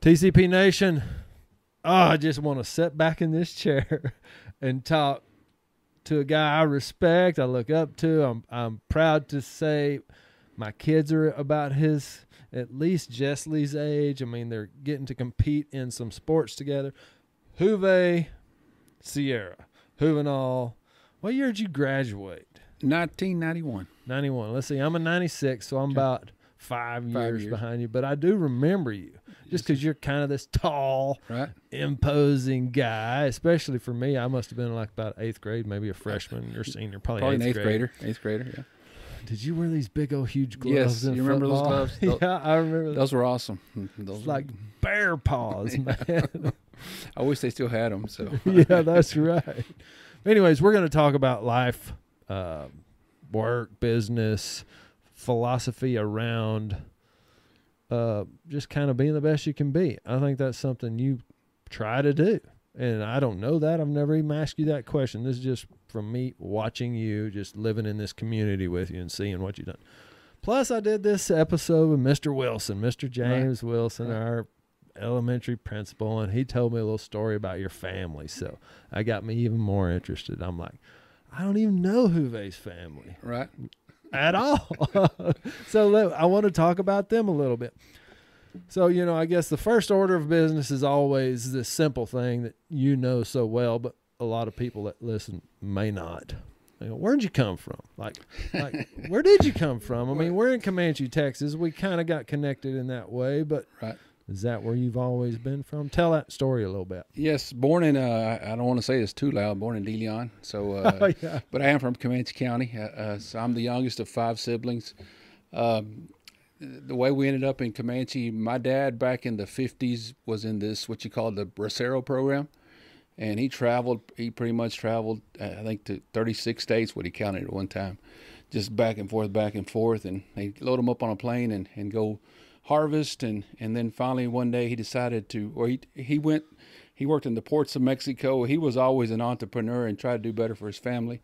TCP Nation. Oh, I just want to sit back in this chair and talk to a guy I respect, I look up to. I'm I'm proud to say my kids are about his at least Jessley's age. I mean, they're getting to compete in some sports together. Juve Sierra. Juvenal. What year did you graduate? 1991. 91. Let's see. I'm a 96, so I'm about five, five years, years, behind you. But I do remember you just because you're kind of this tall, right. imposing guy. Especially for me, I must have been like about eighth grade, maybe a freshman or senior, probably, probably eighth, an eighth grade. grader. Eighth grader, yeah. Did you wear these big old huge gloves? Yes, you remember football? those gloves? yeah, I remember. Those were awesome. Those it's like bear paws, man. I wish they still had them. So yeah, that's right. Anyways, we're going to talk about life, uh, work, business, philosophy around uh, just kind of being the best you can be. I think that's something you try to do. And I don't know that. I've never even asked you that question. This is just from me watching you, just living in this community with you and seeing what you've done. Plus, I did this episode with Mr. Wilson, Mr. James right. Wilson, right. our elementary principal, and he told me a little story about your family. So I got me even more interested. I'm like, I don't even know Juve's family. Right. At all. so let, I want to talk about them a little bit. So, you know, I guess the first order of business is always this simple thing that you know so well, but a lot of people that listen may not. Go, Where'd you come from? Like, like where did you come from? I mean, we're in Comanche, Texas. We kind of got connected in that way, but right. Is that where you've always been from? Tell that story a little bit. Yes, born in, uh, I don't want to say this too loud, born in De Leon. So, uh, oh, yeah. but I am from Comanche County. Uh, uh, so I'm the youngest of five siblings. Um, the way we ended up in Comanche, my dad back in the 50s was in this, what you call the Bracero program. And he traveled, he pretty much traveled, uh, I think, to 36 states, what he counted at one time, just back and forth, back and forth. And they load him up on a plane and, and go harvest. And, and then finally one day he decided to, or he, he went, he worked in the ports of Mexico. He was always an entrepreneur and tried to do better for his family.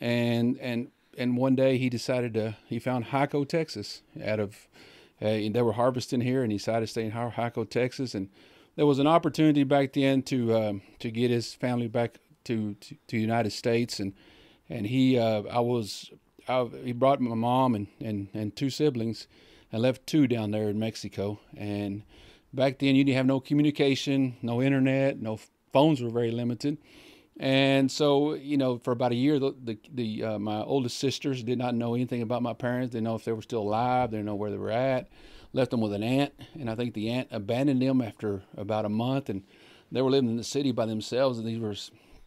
And, and and one day he decided to he found Hico, Texas, out of uh, they were harvesting here, and he decided to stay in Hico, Texas, and there was an opportunity back then to um, to get his family back to to, to United States, and and he uh, I was I, he brought my mom and, and and two siblings, and left two down there in Mexico, and back then you didn't have no communication, no internet, no phones were very limited and so, you know, for about a year, the the, the uh, my oldest sisters did not know anything about my parents. They didn't know if they were still alive. They didn't know where they were at. Left them with an aunt, and I think the aunt abandoned them after about a month, and they were living in the city by themselves. And these were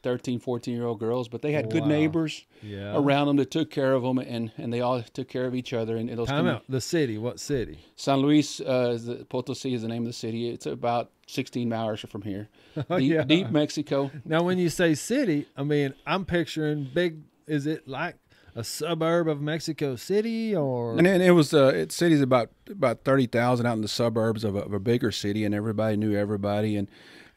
13, 14 year old girls, but they had good neighbors yeah. around them that took care of them, and, and they all took care of each other. And those time out. The city, what city? San Luis uh, is the, Potosi is the name of the city. It's about 16 miles from here, oh, deep, yeah. deep Mexico. Now, when you say city, I mean I'm picturing big. Is it like a suburb of Mexico City, or and, and it was uh, it city's about about thirty thousand out in the suburbs of a, of a bigger city, and everybody knew everybody, and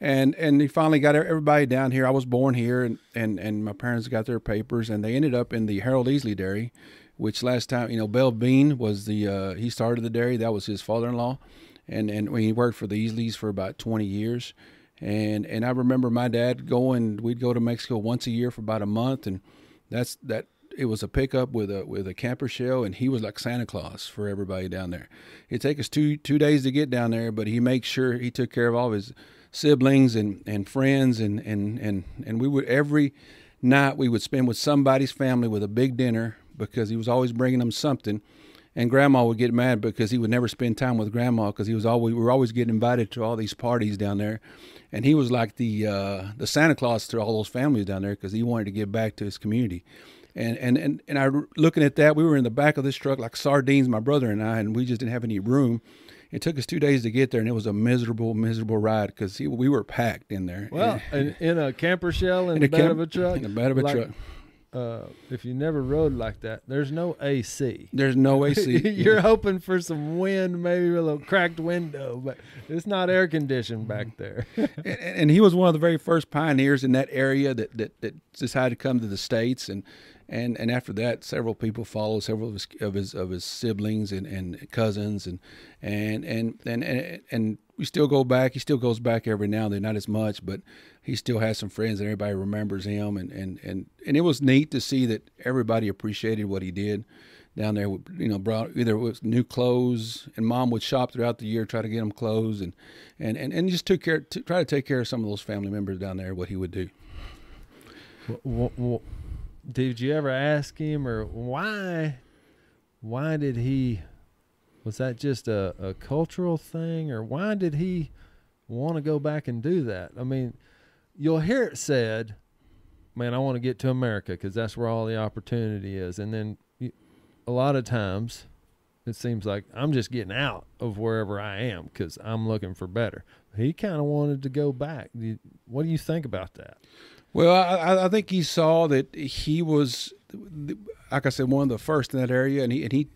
and and he finally got everybody down here. I was born here, and and and my parents got their papers, and they ended up in the Harold Easley Dairy, which last time you know Bell Bean was the uh, he started the dairy. That was his father-in-law, and and he worked for the Easleys for about twenty years, and and I remember my dad going. We'd go to Mexico once a year for about a month, and that's that it was a pickup with a with a camper shell, and he was like Santa Claus for everybody down there. It'd take us two two days to get down there, but he makes sure he took care of all of his siblings and, and friends and, and, and, and we would every night we would spend with somebody's family with a big dinner because he was always bringing them something. And grandma would get mad because he would never spend time with grandma because he was always we were always getting invited to all these parties down there. And he was like the uh, the Santa Claus to all those families down there because he wanted to give back to his community. And and and and I looking at that we were in the back of this truck like sardines my brother and I and we just didn't have any room it took us two days to get there, and it was a miserable, miserable ride because we were packed in there. Well, in, in a camper shell in, in the bed camp, of a truck. In the bed of a like, truck. Uh, if you never rode like that, there's no AC. There's no AC. You're hoping for some wind, maybe a little cracked window, but it's not air conditioned back there. and, and, he was one of the very first pioneers in that area that, that, that decided to come to the states, and and and after that, several people followed, several of his of his, of his siblings and, and cousins, and and, and and and and we still go back. He still goes back every now and then, not as much, but he still has some friends, and everybody remembers him, and and and and it was neat to see that everybody appreciated what he did down there. You know, brought either with new clothes, and mom would shop throughout the year, try to get them clothes, and and and, and just took care, to, try to take care of some of those family members down there. What he would do. Well, well, did you ever ask him or why why did he was that just a, a cultural thing or why did he want to go back and do that? I mean you'll hear it said man i want to get to america because that's where all the opportunity is. And then you, a lot of times it seems like i'm just getting out of wherever i am because i'm looking for better. He kind of wanted to go back. What do you think about that well, I, I, think he saw that he was, like I said, one of the first in that area, and he and he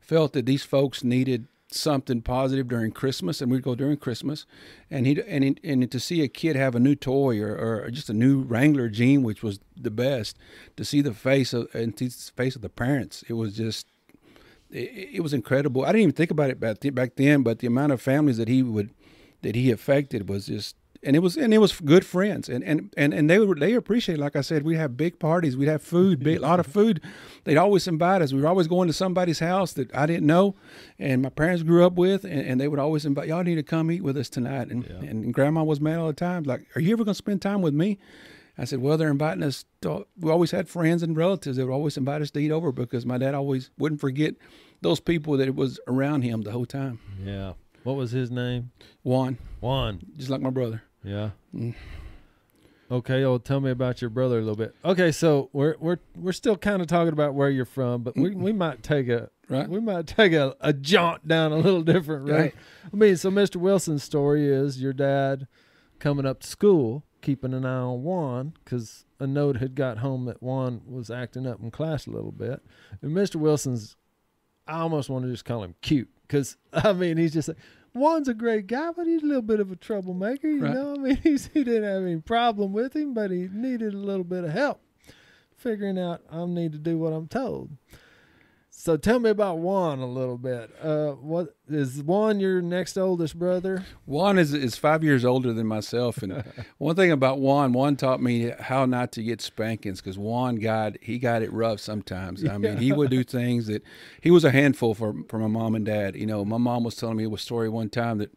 felt that these folks needed something positive during Christmas, and we'd go during Christmas, and he and and to see a kid have a new toy or, or just a new Wrangler jean, which was the best, to see the face of and the face of the parents, it was just. It, it was incredible. I didn't even think about it back, back then, but the amount of families that he would, that he affected was just and it was and it was good friends. And and and, and they would they appreciate like I said we'd have big parties we'd have food big, a lot of food. They'd always invite us. We were always going to somebody's house that I didn't know and my parents grew up with and, and they would always invite y'all need to come eat with us tonight. And yeah. and grandma was mad all the time like are you ever going to spend time with me? I said well they're inviting us to, we always had friends and relatives that would always invite us to eat over because my dad always wouldn't forget those people that was around him the whole time. Yeah. What was his name? Juan. Juan. Just like my brother yeah. Mm. Okay, well, tell me about your brother a little bit. Okay, so we're we're we're still kind of talking about where you're from, but we, we might take a right. we might take a, a jaunt down a little different road. Right. I mean, so Mr. Wilson's story is your dad coming up to school, keeping an eye on Juan because a note had got home that Juan was acting up in class a little bit, and Mr. Wilson's I almost want to just call him cute because I mean he's just. Like, Juan's a great guy, but he's a little bit of a troublemaker. You right. know, I mean, he's, he didn't have any problem with him, but he needed a little bit of help figuring out I need to do what I'm told. So tell me about Juan a little bit. Uh, what is Juan your next oldest brother? Juan is is five years older than myself, and one thing about Juan, Juan taught me how not to get spankings because Juan got he got it rough sometimes. I mean, he would do things that he was a handful for for my mom and dad. You know, my mom was telling me a story one time that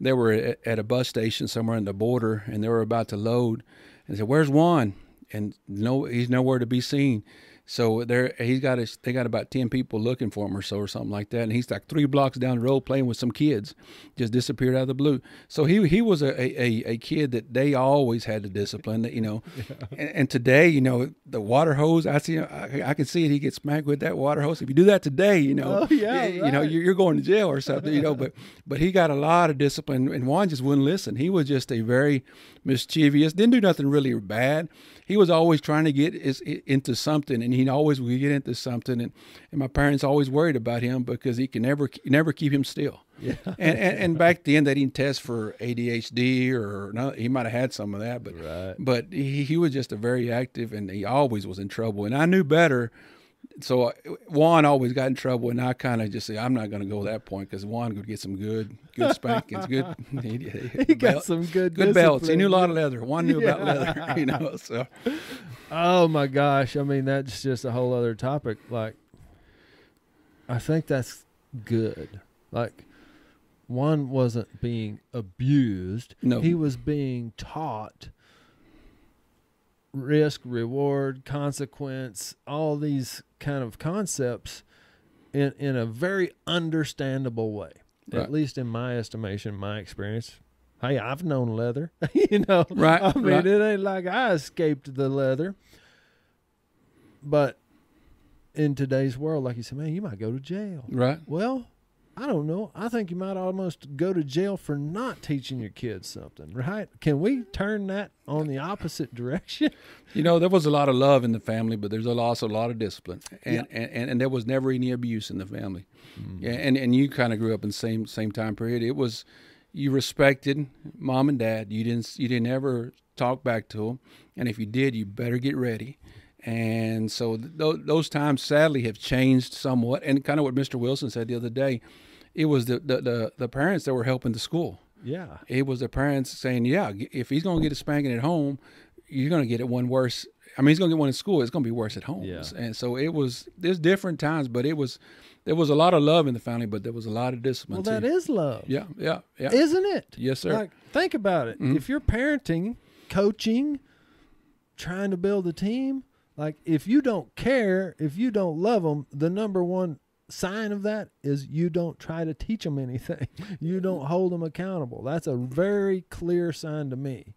they were at, at a bus station somewhere in the border, and they were about to load, and said, "Where's Juan?" And no, he's nowhere to be seen. So there, he's got a, they got about ten people looking for him or so or something like that, and he's like three blocks down the road playing with some kids, just disappeared out of the blue. So he he was a a, a kid that they always had to discipline, that you know, yeah. and, and, today you know the water hose. I see, I, I, can see it. He gets smacked with that water hose. If you do that today, you know, oh, yeah, you, right. know you're, you're going to jail or something, you know. But but he got a lot of discipline, and Juan just wouldn't listen. He was just a very mischievous, didn't do nothing really bad he was always trying to get his, into something, and he always would get into something. And, and my parents always worried about him because he can never never keep him still. Yeah. and, and, and back then they didn't test for ADHD or no, he might have had some of that, but right. but he, he was just a very active, and he always was in trouble. And I knew better so uh, Juan always got in trouble, and I kind of just say I'm not going to go that point because Juan could get some good, good spankings. Good, he, he, he got some good, good belts. He knew a lot of leather. Juan knew yeah. about leather, you know. So, oh my gosh, I mean that's just a whole other topic. Like, I think that's good. Like, Juan wasn't being abused. No, he was being taught risk, reward, consequence, all these kind of concepts in in a very understandable way. Right. At least in my estimation, my experience. Hey, I've known leather. you know, right? I mean, right. it ain't like I escaped the leather. But in today's world, like you said, man, you might go to jail. Right. Well, I don't know. I think you might almost go to jail for not teaching your kids something, right? Can we turn that on the opposite direction? You know, there was a lot of love in the family, but there's also a lot of discipline, and yeah. and, and, there was never any abuse in the family. Mm. Yeah, and and you kind of grew up in the same same time period. It was you respected mom and dad. You didn't you didn't ever talk back to them, and if you did, you better get ready And so th- those times sadly have changed somewhat. And kind of what Mr. Wilson said the other day, it was the, the, the, the parents that were helping the school. Yeah. It was the parents saying, yeah, if he's going to get a spanking at home, you're going to get it one worse. I mean, he's going to get one in school. It's going to be worse at home. Yeah. And so it was, there's different times, but it was, there was a lot of love in the family, but there was a lot of discipline. Well, too. that is love. Yeah, yeah, yeah. Isn't it? Yes, sir. Like, think about it. Mhm. If you're parenting, coaching, trying to build a team, like if you don't care, if you don't love them, the number one sign of that is you don't try to teach them anything. you don't hold them accountable. That's a very clear sign to me.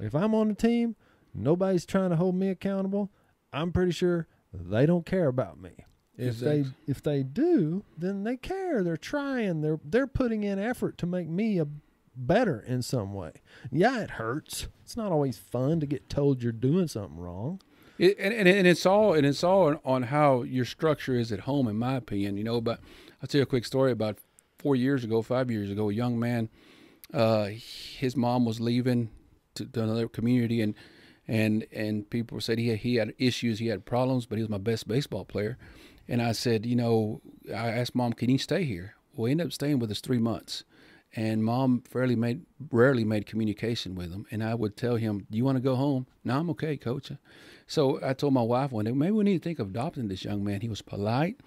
If I'm on the team, nobody's trying to hold me accountable. I'm pretty sure they don't care about me. If they if they do, then they care. They're trying. They're they're putting in effort to make me a better in some way. Yeah, it hurts. It's not always fun to get told you're doing something wrong. It, and, and and it's all and it's all on, how your structure is at home, in my opinion. You know, but I'll tell you a quick story. About four years ago, five years ago, a young man, uh, his mom was leaving to, to another community, and and and people said he had, he had issues, he had problems, but he was my best baseball player. And I said, you know, I asked mom, can he stay here? Well, he ended up staying with us three months. And mom fairly made rarely made communication with him. And I would tell him, "Do you want to go home?" No, I'm okay, coach. So I told my wife one day, maybe we need to think of adopting this young man. He was polite.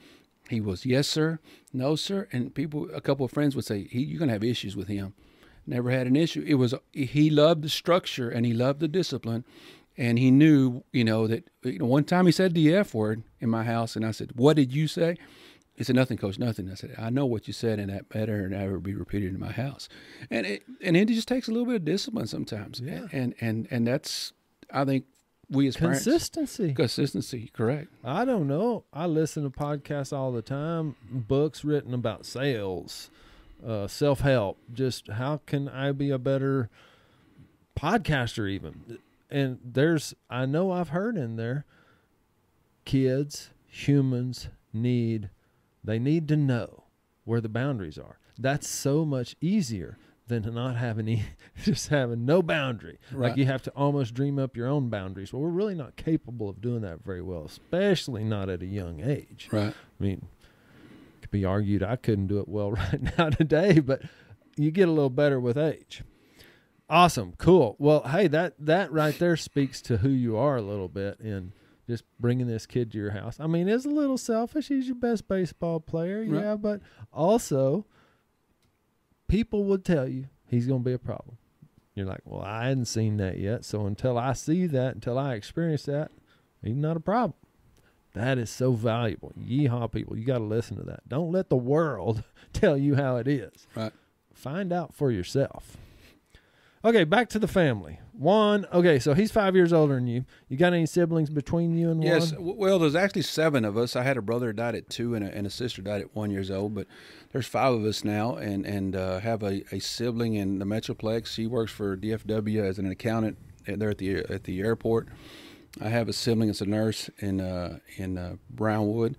He was yes sir, no sir, and people, a couple of friends would say, "You're gonna have issues with him." Never had an issue. It was he loved the structure and he loved the discipline, and he knew, you know, that you know. One time he said the F word in my house, and I said, "What did you say?" He said, "Nothing, coach, nothing." I said, "I know what you said, and that better never be repeated in my house." And it and it just takes a little bit of discipline sometimes. Yeah. And and and that's I think we as parents Consistency. consistency, correct. I don't know. I listen to podcasts all the time, books written about sales, uh, self help. Just how can I be a better podcaster, even? And there's, I know I've heard in there, kids, humans need, they need to know where the boundaries are. That's so much easier than to not have any, just having no boundary. Like Right. you have to almost dream up your own boundaries. Well, we're really not capable of doing that very well, especially not at a young age. Right. I mean, it could be argued I couldn't do it well right now today, but you get a little better with age. Awesome, cool. Well, hey, that that right there speaks to who you are a little bit in just bringing this kid to your house. I mean, it's a little selfish. He's your best baseball player, Right. yeah, but also people would tell you he's going to be a problem. You're like, well, I hadn't seen that yet, so until I see that, until I experience that, he's not a problem. That is so valuable. Yeehaw, people. You got to listen to that. Don't let the world tell you how it is. Right. Find out for yourself. Okay, back to the family. Juan, okay, so he's five years older than you. You got any siblings between you and Juan? Yes. Well, there's actually seven of us. I had a brother died at two, and a, and a sister died at one years old. But there's five of us now, and and uh, have a, a sibling in the Metroplex. She works for DFW as an accountant there at the at the airport. I have a sibling that's a nurse in uh, in uh, Brownwood.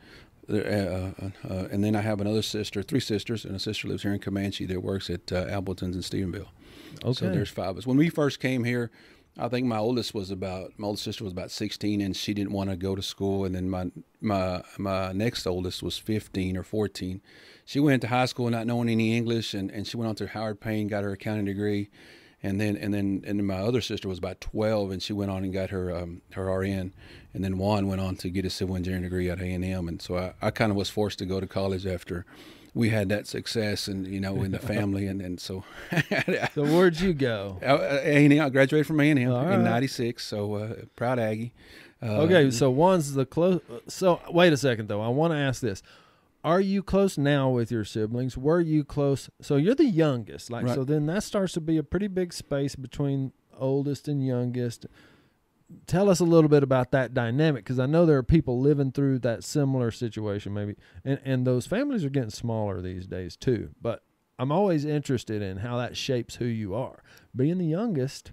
There, Uh, uh, and then I have another sister, three sisters, and a sister lives here in Comanche that works at uh, Appleton's in Stephenville. Okay. So there's five of us. When we first came here, I think my oldest was about my oldest sister was about 16, and she didn't want to go to school. And then my my my next oldest was 15 or 14. She went to high school not knowing any English, and, and she went on to Howard Payne, got her accounting degree, and then and then and then my other sister was about 12, and she went on and got her um, her RN, and then Juan went on to get a civil engineering degree at A and M, and so I, I kind of was forced to go to college after we had that success, and you know in the family, and and so. so where'd you go? Uh, A&M. I graduated from A&M right. in '96, so uh, proud Aggie. Uh, Okay, so one's the close. So wait a second though. I want to ask this: Are you close now with your siblings? Were you close? So you're the youngest, like Right. so. Then that starts to be a pretty big space between oldest and youngest. Tell us a little bit about that dynamic because I know there are people living through that similar situation, maybe, and and those families are getting smaller these days too. But I'm always interested in how that shapes who you are. Being the youngest,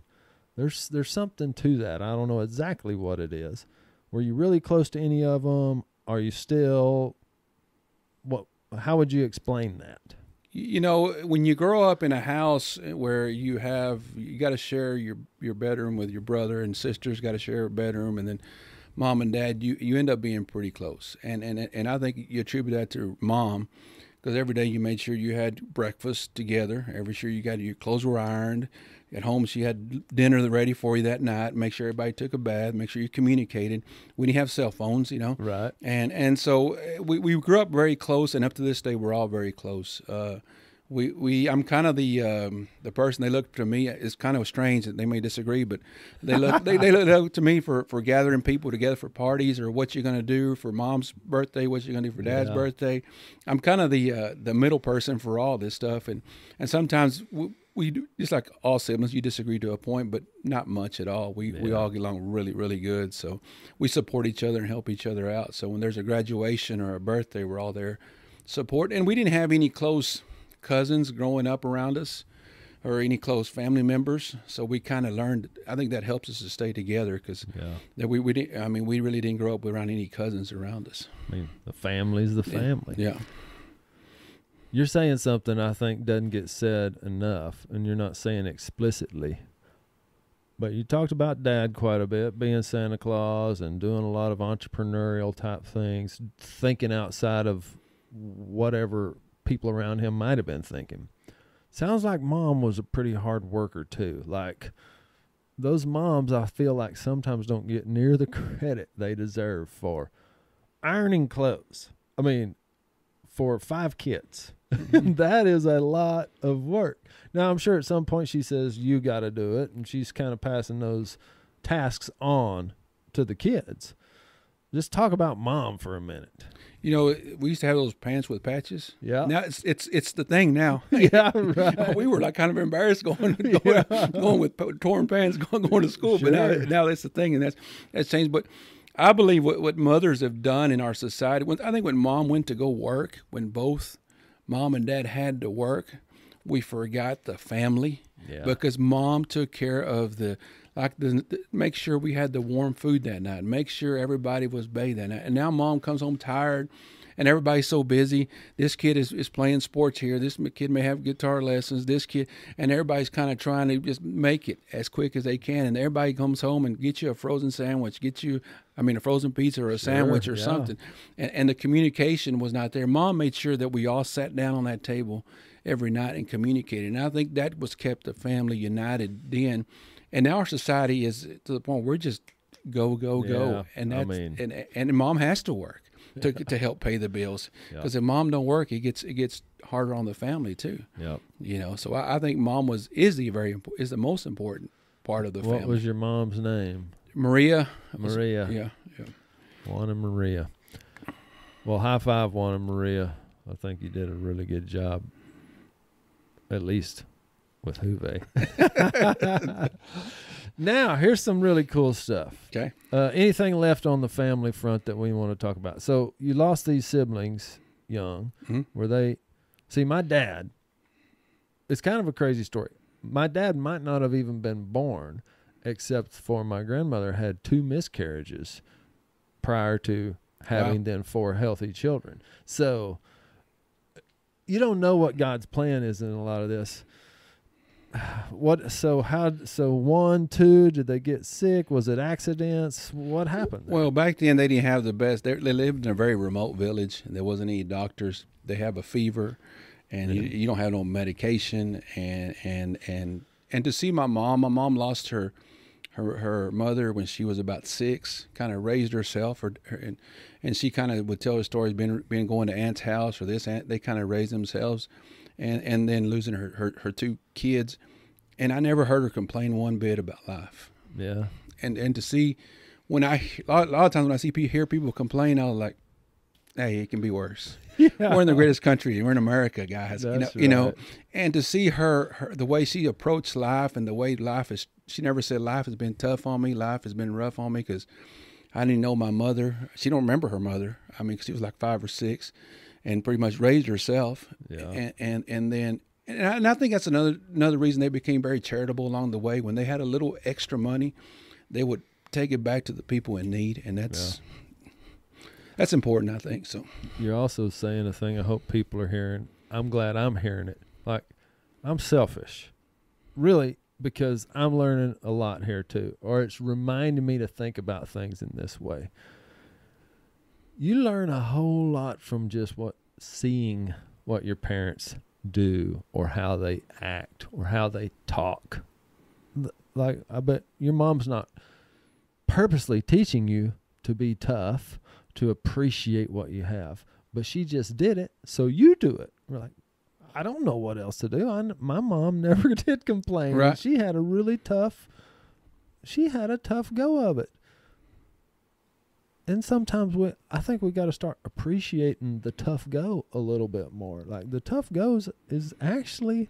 there's there's something to that. I don't know exactly what it is. Were you really close to any of them? Are you still? What? How would you explain that? You know, when you grow up in a house where you have you got to share your your bedroom with your brother and sisters got to share a bedroom, and then mom and dad, you you end up being pretty close, and and and I think you attribute that to mom because every day you made sure you had breakfast together. Every sure you got your clothes were ironed. At home, she had dinner ready for you that night. Make sure everybody took a bath. Make sure you communicated. We didn't have cell phones, you know. Right. And and so eh, we we grew up very close, and up to this day, we're all very close. Uh, we, we I'm kind of the um, the person they look to me is kind of strange that they may disagree, but they look they, they look to me for, for gathering people together for parties or what you're going to do for mom's birthday, what you're going to do for dad's yeah. birthday. I'm kind of the uh, the middle person for all this stuff, and and sometimes we, we do, just like all siblings, you disagree to a point, but not much at all. We yeah. we all get along really really good, so we support each other and help each other out. So when there's a graduation or a birthday, we're all there support, and we didn't have any close cousins growing up around us or any close family members. So we kind of learned. I think that helps us to stay together because yeah. we we didn't. I mean, we really didn't grow up around any cousins around us. I mean, the family's the family. Yeah. You're saying something I think doesn't get said enough, and you're not saying explicitly. But you talked about dad quite a bit, being Santa Claus and doing a lot of entrepreneurial type things, thinking outside of whatever people around him might have been thinking. Sounds like mom was a pretty hard worker too. Like those moms, I feel like sometimes don't get near the credit they deserve for ironing clothes. I mean, for five kids, that is a lot of work. Now, I'm sure at some point she says, You got to do it. And she's kind of passing those tasks on to the kids. Just talk about mom for a minute. You know, we used to have those pants with patches. Yeah. Now it's it's it's the thing now. yeah, right. we were like kind of embarrassed going going, yeah. going with torn pants going going to school, sure. but now now that's the thing, and that's that's changed. But I believe what what mothers have done in our society. When I think when mom went to go work, when both mom and dad had to work, we forgot the family yeah. because mom took care of the like the, the, make sure we had the warm food that night, make sure everybody was bathed that night. And now mom comes home tired and everybody's so busy. This kid is, is playing sports here. This kid may have guitar lessons. This kid, and everybody's kind of trying to just make it as quick as they can. And everybody comes home and gets you a frozen sandwich, get you, I mean, a frozen pizza or a sure, sandwich or yeah. something. And, and the communication was not there. Mom made sure that we all sat down on that table every night and communicated. And I think that was kept the family united then and now our society is to the point where we're just go go go, yeah, and that's I mean, and and mom has to work to to help pay the bills because if mom don't work, it gets it gets harder on the family too. Yeah, you know. So I, I, think mom was is the very is the most important part of the what family. What was your mom's name? Maria. Maria. Was, yeah, yeah. Juan and Maria. Well, high five, Juan and Maria. I think you did a really good job. At least with Juve. now, here's some really cool stuff. Okay. Uh, anything left on the family front that we want to talk about? So you lost these siblings young. Mm-hmm. Were they? See, my dad. It's kind of a crazy story. My dad might not have even been born, except for my grandmother had two miscarriages prior to having wow. then four healthy children. So you don't know what God's plan is in a lot of this what so how so one two did they get sick was it accidents what happened there? well back then they didn't have the best they lived in a very remote village there wasn't any doctors they have a fever and mm-hmm. you, you, don't have no medication and and and and to see my mom my mom lost her her her mother when she was about six kind of raised herself or, and and she kind of would tell her stories been, being going to aunt's house or this aunt they kind of raised themselves and and then losing her, her her two kids, and I never heard her complain one bit about life. Yeah, and and to see when I a lot, a lot of times when I see people hear people complain, I was like, hey, it can be worse. Yeah. We're in the greatest country. We're in America, guys. You know, right. you know, and to see her, her the way she approached life and the way life is. She never said life has been tough on me. Life has been rough on me because I didn't know my mother. She don't remember her mother. I mean, she was like five or six, and pretty much raised herself. Yeah. And and, and then and I, and I think that's another another reason they became very charitable along the way. When they had a little extra money, they would take it back to the people in need, and that's yeah. that's important. I think so. You're also saying a thing. I hope people are hearing. I'm glad I'm hearing it. Like I'm selfish, really, because I'm learning a lot here too, or it's reminding me to think about things in this way. You learn a whole lot from just what seeing what your parents do or how they act or how they talk. Like I bet your mom's not purposely teaching you to be tough, to appreciate what you have, but she just did it, so you do it. We're like, I don't know what else to do. I, my mom never did complain. Right. She had a really tough, she had a tough go of it. And sometimes we, I think we got to start appreciating the tough go a little bit more. Like the tough goes is actually,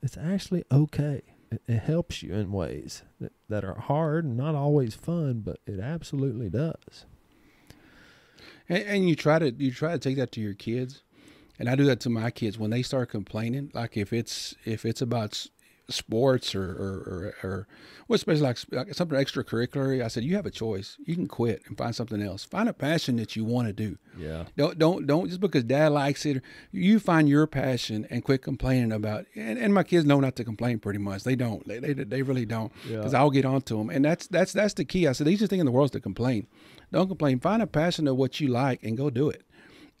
it's actually okay. It, it helps you in ways that, that are hard and not always fun, but it absolutely does. And, and you try to you try to take that to your kids and I do that to my kids when they start complaining. Like if it's if it's about sports or or, or, or well, especially like, something extracurricular, I said you have a choice. You can quit and find something else. Find a passion that you want to do. Yeah. Don't don't don't just because dad likes it. You find your passion and quit complaining about. And, and my kids know not to complain. Pretty much, they don't. They they, they really don't. Because yeah. I'll get onto them, and that's that's that's the key. I said the easiest thing in the world is to complain. Don't complain. Find a passion of what you like and go do it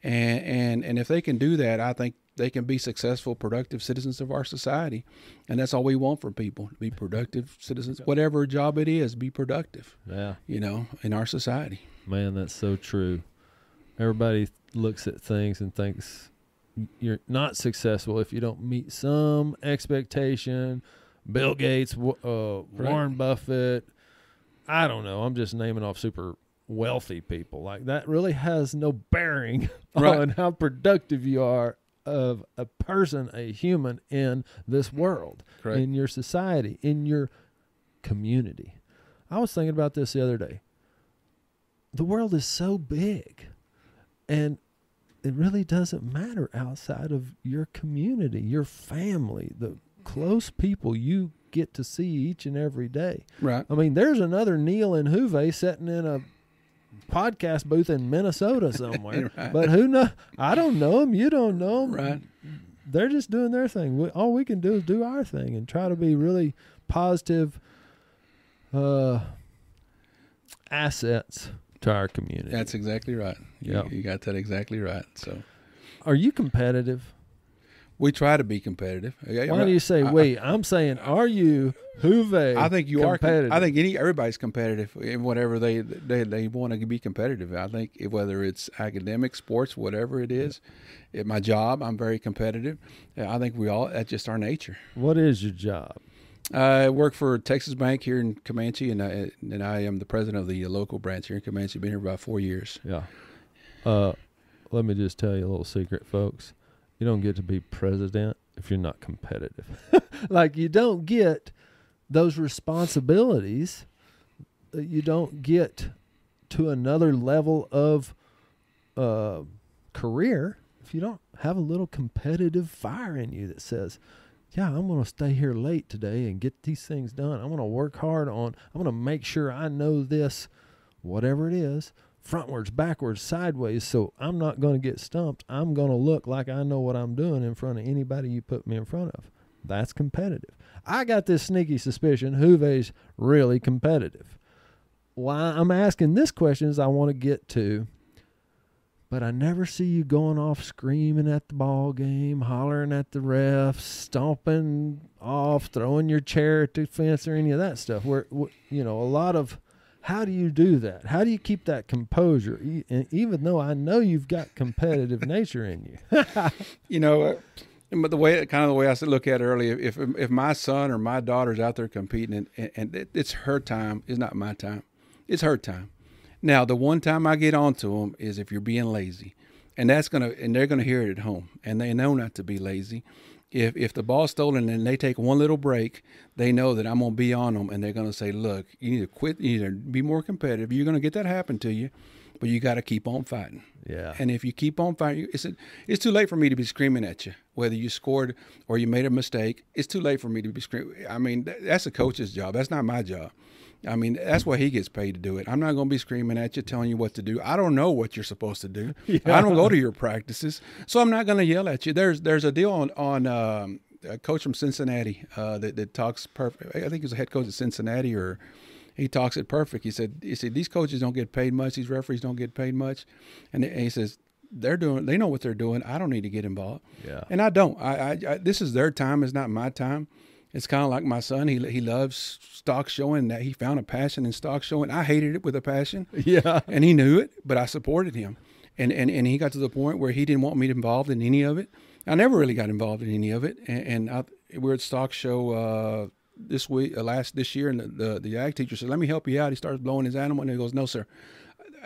and and and if they can do that, I think they can be successful, productive citizens of our society, and that's all we want from people: be productive citizens, whatever job it is, be productive. Yeah, you know, in our society. Man, that's so true. Everybody looks at things and thinks you're not successful if you don't meet some expectation. Bill Gates, uh, Warren Buffett. I don't know. I'm just naming off super wealthy people. Like that really has no bearing right. on how productive you are of a person, a human in this world, Correct. in your society, in your community. I was thinking about this the other day. The world is so big and it really doesn't matter outside of your community, your family, the close people you get to see each and every day. Right. I mean, there's another Neil and Juve sitting in a podcast booth in Minnesota somewhere. right. But who know? I don't know them. You don't know them. Right. They're just doing their thing. We, all we can do is do our thing and try to be really positive uh, assets to our community. That's exactly right. Yeah, you, you got that exactly right. So, are you competitive? We try to be competitive. Why do you say we? I'm saying, are you Juve? I think you competitive? are. I think any everybody's competitive in whatever they they, they want to be competitive. I think whether it's academic, sports, whatever it is. At my job, I'm very competitive. I think we all that's just our nature. What is your job? I work for Texas Bank here in Comanche, and I, and I am the president of the local branch here in Comanche. Been here about four years. Yeah. Uh, let me just tell you a little secret, folks you don't get to be president if you're not competitive. like you don't get those responsibilities. You don't get to another level of uh, career if you don't have a little competitive fire in you that says, yeah, I'm going to stay here late today and get these things done. I'm going to work hard on, I'm going to make sure I know this, whatever it is, frontwards, backwards, sideways. So I'm not going to get stumped. I'm going to look like I know what I'm doing in front of anybody you put me in front of. That's competitive. I got this sneaky suspicion Juve's really competitive. Why I'm asking this question is I want to get to, but I never see you going off screaming at the ball game, hollering at the refs, stomping off, throwing your chair at the fence or any of that stuff. Where you know a lot of how do you do that? How do you keep that composure, even though I know you've got competitive nature in you? you know, uh, but the way, kind of the way I look at it earlier, if if my son or my daughter's out there competing and, and it's her time, it's not my time, it's her time. Now, the one time I get onto them is if you're being lazy, and that's gonna, and they're gonna hear it at home, and they know not to be lazy if if the ball's stolen and they take one little break, they know that I'm gonna be on them, and they're gonna say, "Look, you need to quit. You need to be more competitive. You're gonna get that happen to you, but you got to keep on fighting." Yeah. And if you keep on fighting, it's a, it's too late for me to be screaming at you, whether you scored or you made a mistake. It's too late for me to be screaming. I mean, that's a coach's job. That's not my job. I mean, that's what he gets paid to do it. I'm not going to be screaming at you, telling you what to do. I don't know what you're supposed to do. Yeah. I don't go to your practices, so I'm not going to yell at you. There's there's a deal on on um, a coach from Cincinnati uh, that that talks perfect. I think he was a head coach at Cincinnati, or he talks it perfect. He said he said these coaches don't get paid much, these referees don't get paid much, and, and he says they're doing they know what they're doing. I don't need to get involved. Yeah, and I don't. I, I, I this is their time. It's not my time. It's kind of like my son. He he loves stock showing. That he found a passion in stock showing. I hated it with a passion. Yeah, and he knew it, but I supported him. And and and he got to the point where he didn't want me involved in any of it. I never really got involved in any of it. And, and I, we were at stock show uh, this week, uh, last this year, and the, the the ag teacher said, "Let me help you out." He starts blowing his animal, and he goes, "No, sir."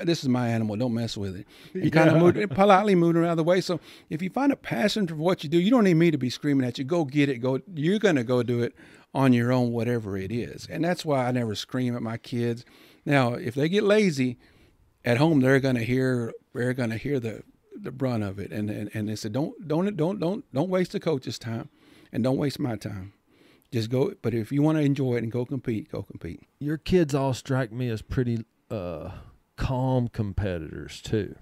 This is my animal. Don't mess with it. He yeah. kind of moved, politely moved around the way. So if you find a passion for what you do, you don't need me to be screaming at you. Go get it. Go. You're gonna go do it on your own, whatever it is. And that's why I never scream at my kids. Now, if they get lazy at home, they're gonna hear. They're gonna hear the the brunt of it. And and, and they said, don't don't don't don't don't waste the coach's time, and don't waste my time. Just go. But if you want to enjoy it and go compete, go compete. Your kids all strike me as pretty. uh calm competitors too.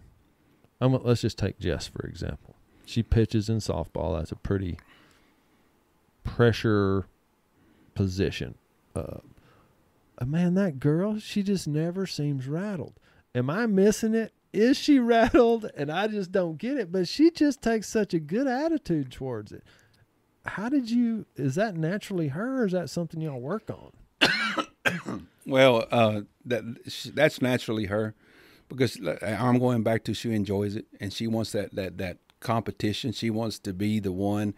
I'm, let's just take Jess for example. She pitches in softball. That's a pretty pressure position. Uh, man, that girl, she just never seems rattled. Am I missing it? Is she rattled? And I just don't get it. But she just takes such a good attitude towards it. How did you? Is that naturally her, or is that something y'all work on? Well, uh, that that's naturally her, because I'm going back to she enjoys it and she wants that that that competition. She wants to be the one,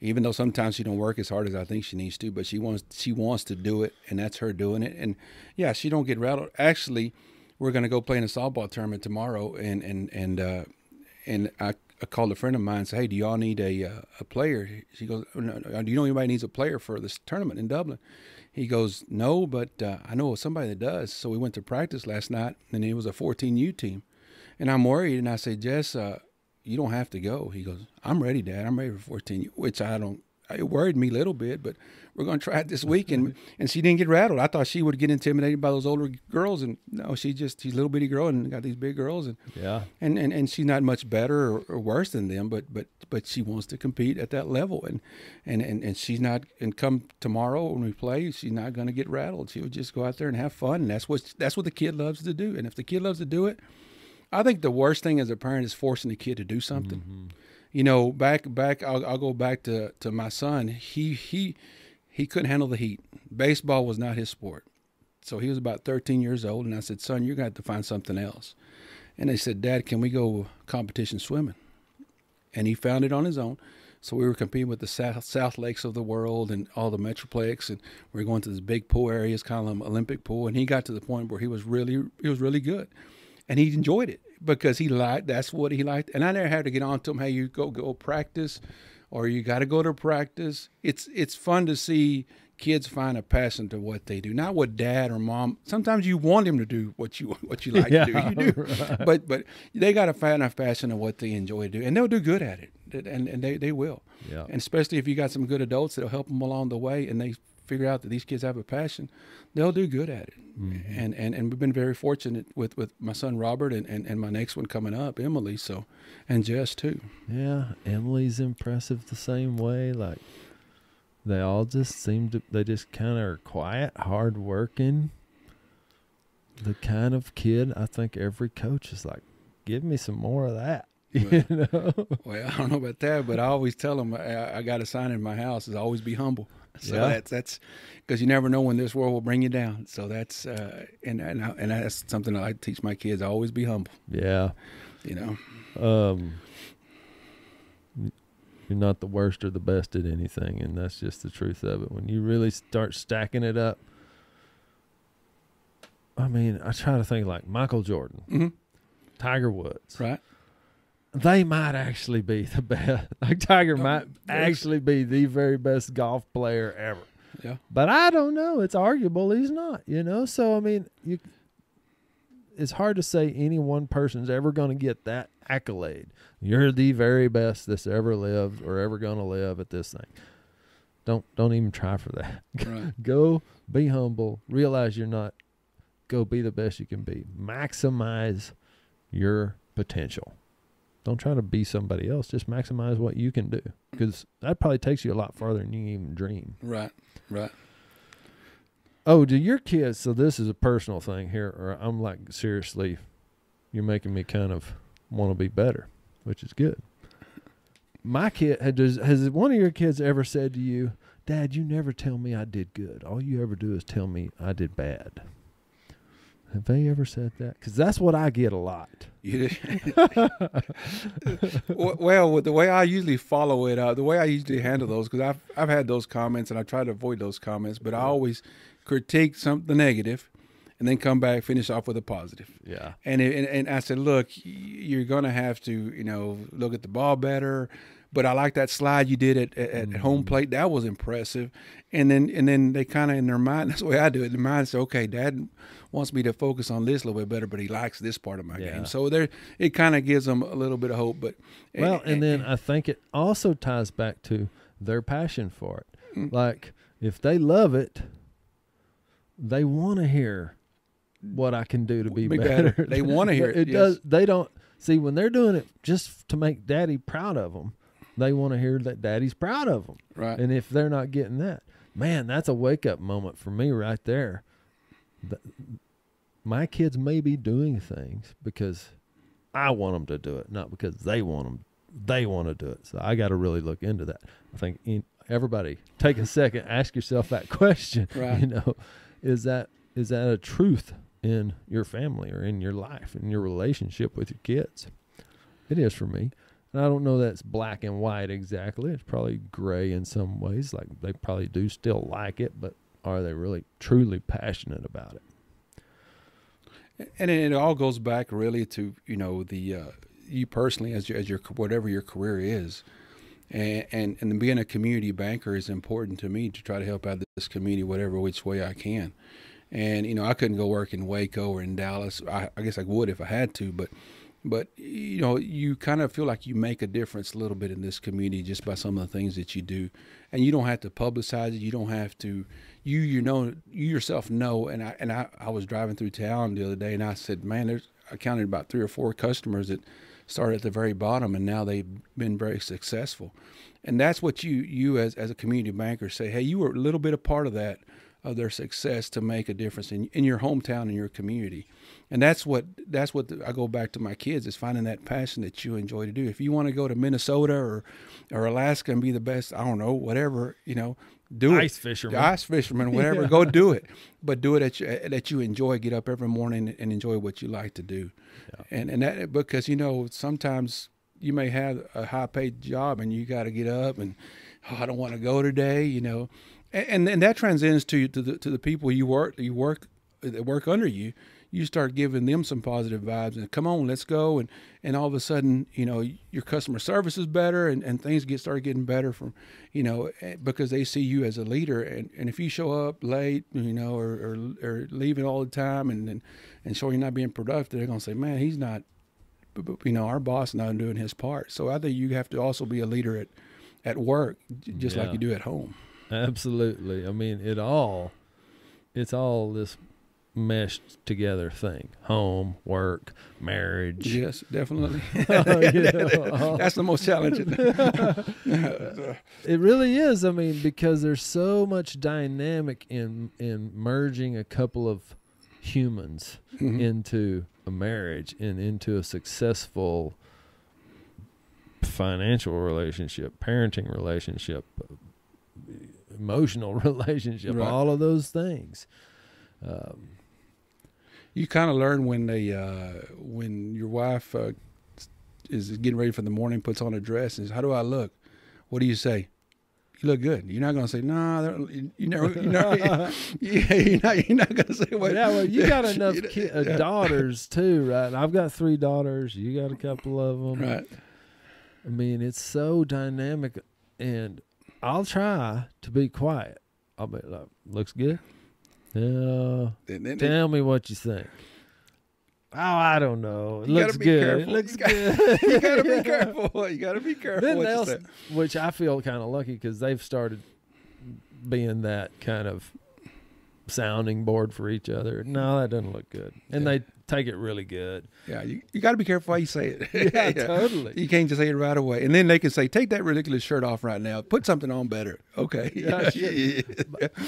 even though sometimes she don't work as hard as I think she needs to. But she wants she wants to do it, and that's her doing it. And yeah, she don't get rattled. Actually, we're gonna go play in a softball tournament tomorrow, and and and uh, and I. I called a friend of mine and said, "Hey, do y'all need a uh, a player?" She goes, no, "Do you know anybody needs a player for this tournament in Dublin?" He goes, no, but uh, I know somebody that does. So we went to practice last night, and it was a 14U team. And I'm worried, and I say, Jess, uh, you don't have to go. He goes, I'm ready, Dad. I'm ready for 14U, which I don't it worried me a little bit, but we're going to try it this week. And and she didn't get rattled. I thought she would get intimidated by those older girls, and no, she just she's a little bitty girl and got these big girls, and yeah, and and, and she's not much better or, or worse than them, but but but she wants to compete at that level, and and and, and she's not. And come tomorrow when we play, she's not going to get rattled. She would just go out there and have fun, and that's what that's what the kid loves to do. And if the kid loves to do it, I think the worst thing as a parent is forcing the kid to do something. Mm-hmm you know, back back I'll, I'll go back to, to my son. He he he couldn't handle the heat. Baseball was not his sport. So he was about 13 years old, and I said, "Son, you're going to have to find something else." And they said, "Dad, can we go competition swimming?" And he found it on his own. So we were competing with the South, Southlakes of the world and all the Metroplex, and we were going to this big pool areas, kind of Olympic pool. And he got to the point where he was really he was really good, and he enjoyed it because he liked that's what he liked. And I never had to get on to him, hey, you go go practice or you got to go to practice. It's it's fun to see kids find a passion to what they do, not what dad or mom. Sometimes you want them to do what you what you like yeah, to do, you do, right. but but they got to find a passion of what they enjoy to do, and they'll do good at it, and and they they will. Yeah. And especially if you got some good adults that'll help them along the way, and they figure out that these kids have a passion, they'll do good at it. Mm-hmm. And, and and we've been very fortunate with, with my son Robert and, and, and my next one coming up, Emily. So, and Jess too. Yeah, Emily's impressive the same way. Like they all just seem to they just kind of are quiet, hard working. The kind of kid I think every coach is like, give me some more of that. You know? Well, I don't know about that, but I always tell them I, I got a sign in my house is always be humble. So yeah. that's that's because you never know when this world will bring you down. So that's uh, and and I, and that's something that I teach my kids. Always be humble. Yeah, you know. Um, you're not the worst or the best at anything, and that's just the truth of it. When you really start stacking it up, I mean, I try to think like Michael Jordan, mm-hmm. Tiger Woods, right? They might actually be the best. Like Tiger might actually be the very best golf player ever. Yeah. But I don't know. It's arguable he's not, you know? So I mean, you it's hard to say any one person's ever going to get that accolade. You're the very best that's ever lived or ever going to live at this thing. Don't don't even try for that. Right. go be humble, realize you're not go be the best you can be. Maximize your potential. Don't try to be somebody else. Just maximize what you can do because that probably takes you a lot farther than you even dream. Right, right. Oh, do your kids? So this is a personal thing here, or I'm like seriously, you're making me kind of want to be better, which is good. My kid does, has one of your kids ever said to you, "Dad, you never tell me I did good. All you ever do is tell me I did bad." Have they ever said that? Because that's what I get a lot. Well, the way I usually follow it, uh, the way I usually handle those, because I've I've had those comments and I try to avoid those comments, but I always critique some the negative, and then come back finish off with a positive. Yeah. And it, and, and I said, look, you're gonna have to you know look at the ball better. But I like that slide you did at, at, mm-hmm. home plate. That was impressive. And then and then they kind of in their mind. That's the way I do it. In their mind, say, okay, Dad wants me to focus on this a little bit better, but he likes this part of my yeah. game. So there, it kind of gives them a little bit of hope. But well, and, and then I think it also ties back to their passion for it. Mm-hmm. Like if they love it, they want to hear what I can do to be, be better. better. They want to hear it. it yes. does. They don't see when they're doing it just to make Daddy proud of them. They want to hear that Daddy's proud of them. Right. And if they're not getting that, man, that's a wake up moment for me right there. The, my kids may be doing things because I want them to do it, not because they want them. They want to do it. So I got to really look into that. I think in, everybody take a second, ask yourself that question. Right. You know, is that is that a truth in your family or in your life in your relationship with your kids? It is for me. And I don't know that's black and white exactly. It's probably gray in some ways. Like they probably do still like it, but are they really truly passionate about it? And it all goes back really to you know the uh, you personally as your, as your whatever your career is, and, and and being a community banker is important to me to try to help out this community whatever which way I can. And you know I couldn't go work in Waco or in Dallas. I, I guess I would if I had to, but but you know you kind of feel like you make a difference a little bit in this community just by some of the things that you do. And you don't have to publicize it. You don't have to you you know you yourself know. And i and i, I was driving through town the other day and i said man there's i counted about three or four customers that started at the very bottom and now they've been very successful. And that's what you you as, as a community banker say hey you were a little bit a part of that of their success to make a difference in, in your hometown and your community and that's what that's what the, I go back to my kids is finding that passion that you enjoy to do. If you want to go to Minnesota or or Alaska and be the best, I don't know, whatever you know, do ice it. Ice fisherman, ice fisherman, whatever. yeah. Go do it, but do it that you, that you enjoy. Get up every morning and enjoy what you like to do, yeah. and and that because you know sometimes you may have a high paid job and you got to get up and oh, I don't want to go today, you know, and and that transcends to to the to the people you work you work that work under you you start giving them some positive vibes and come on, let's go. And, and all of a sudden, you know, your customer service is better and, and things get start getting better from, you know, eh, because they see you as a leader. And, and if you show up late, you know, or, or, or leaving all the time and, and, and showing you're not being productive, they're going to say, man, he's not, you know, our boss not doing his part. So I think you have to also be a leader at, at work, just yeah. like you do at home. Absolutely. I mean, it all, it's all this meshed together thing. Home work marriage. Yes definitely. That's the most challenging. It really is. I mean because there's so much dynamic in in merging a couple of humans mm-hmm. into a marriage and into a successful financial relationship parenting relationship emotional relationship right. all of those things um, you kind of learn when they uh, when your wife uh, is getting ready for the morning, puts on a dress, and says, "How do I look?" What do you say? You look good. You're not going to say, "Nah." You never, you know, yeah, you're not. You're not going to say, "What?" Yeah, well, you got enough ki- uh, daughters too, right? I've got three daughters. You got a couple of them, right? I mean, it's so dynamic, and I'll try to be quiet. I'll be like, "Looks good." Yeah. Tell me what you think. Oh, I don't know. It looks good. Careful. It looks you good. you gotta be careful. You gotta be careful. Then else, which I feel kind of lucky because they've started being that kind of sounding board for each other. No, that doesn't look good. And yeah. Take it really good. Yeah, you, you got to be careful how you say it. Yeah, yeah, totally. You can't just say it right away, and then they can say, "Take that ridiculous shirt off right now. Put something on better." Okay. Yeah, yeah.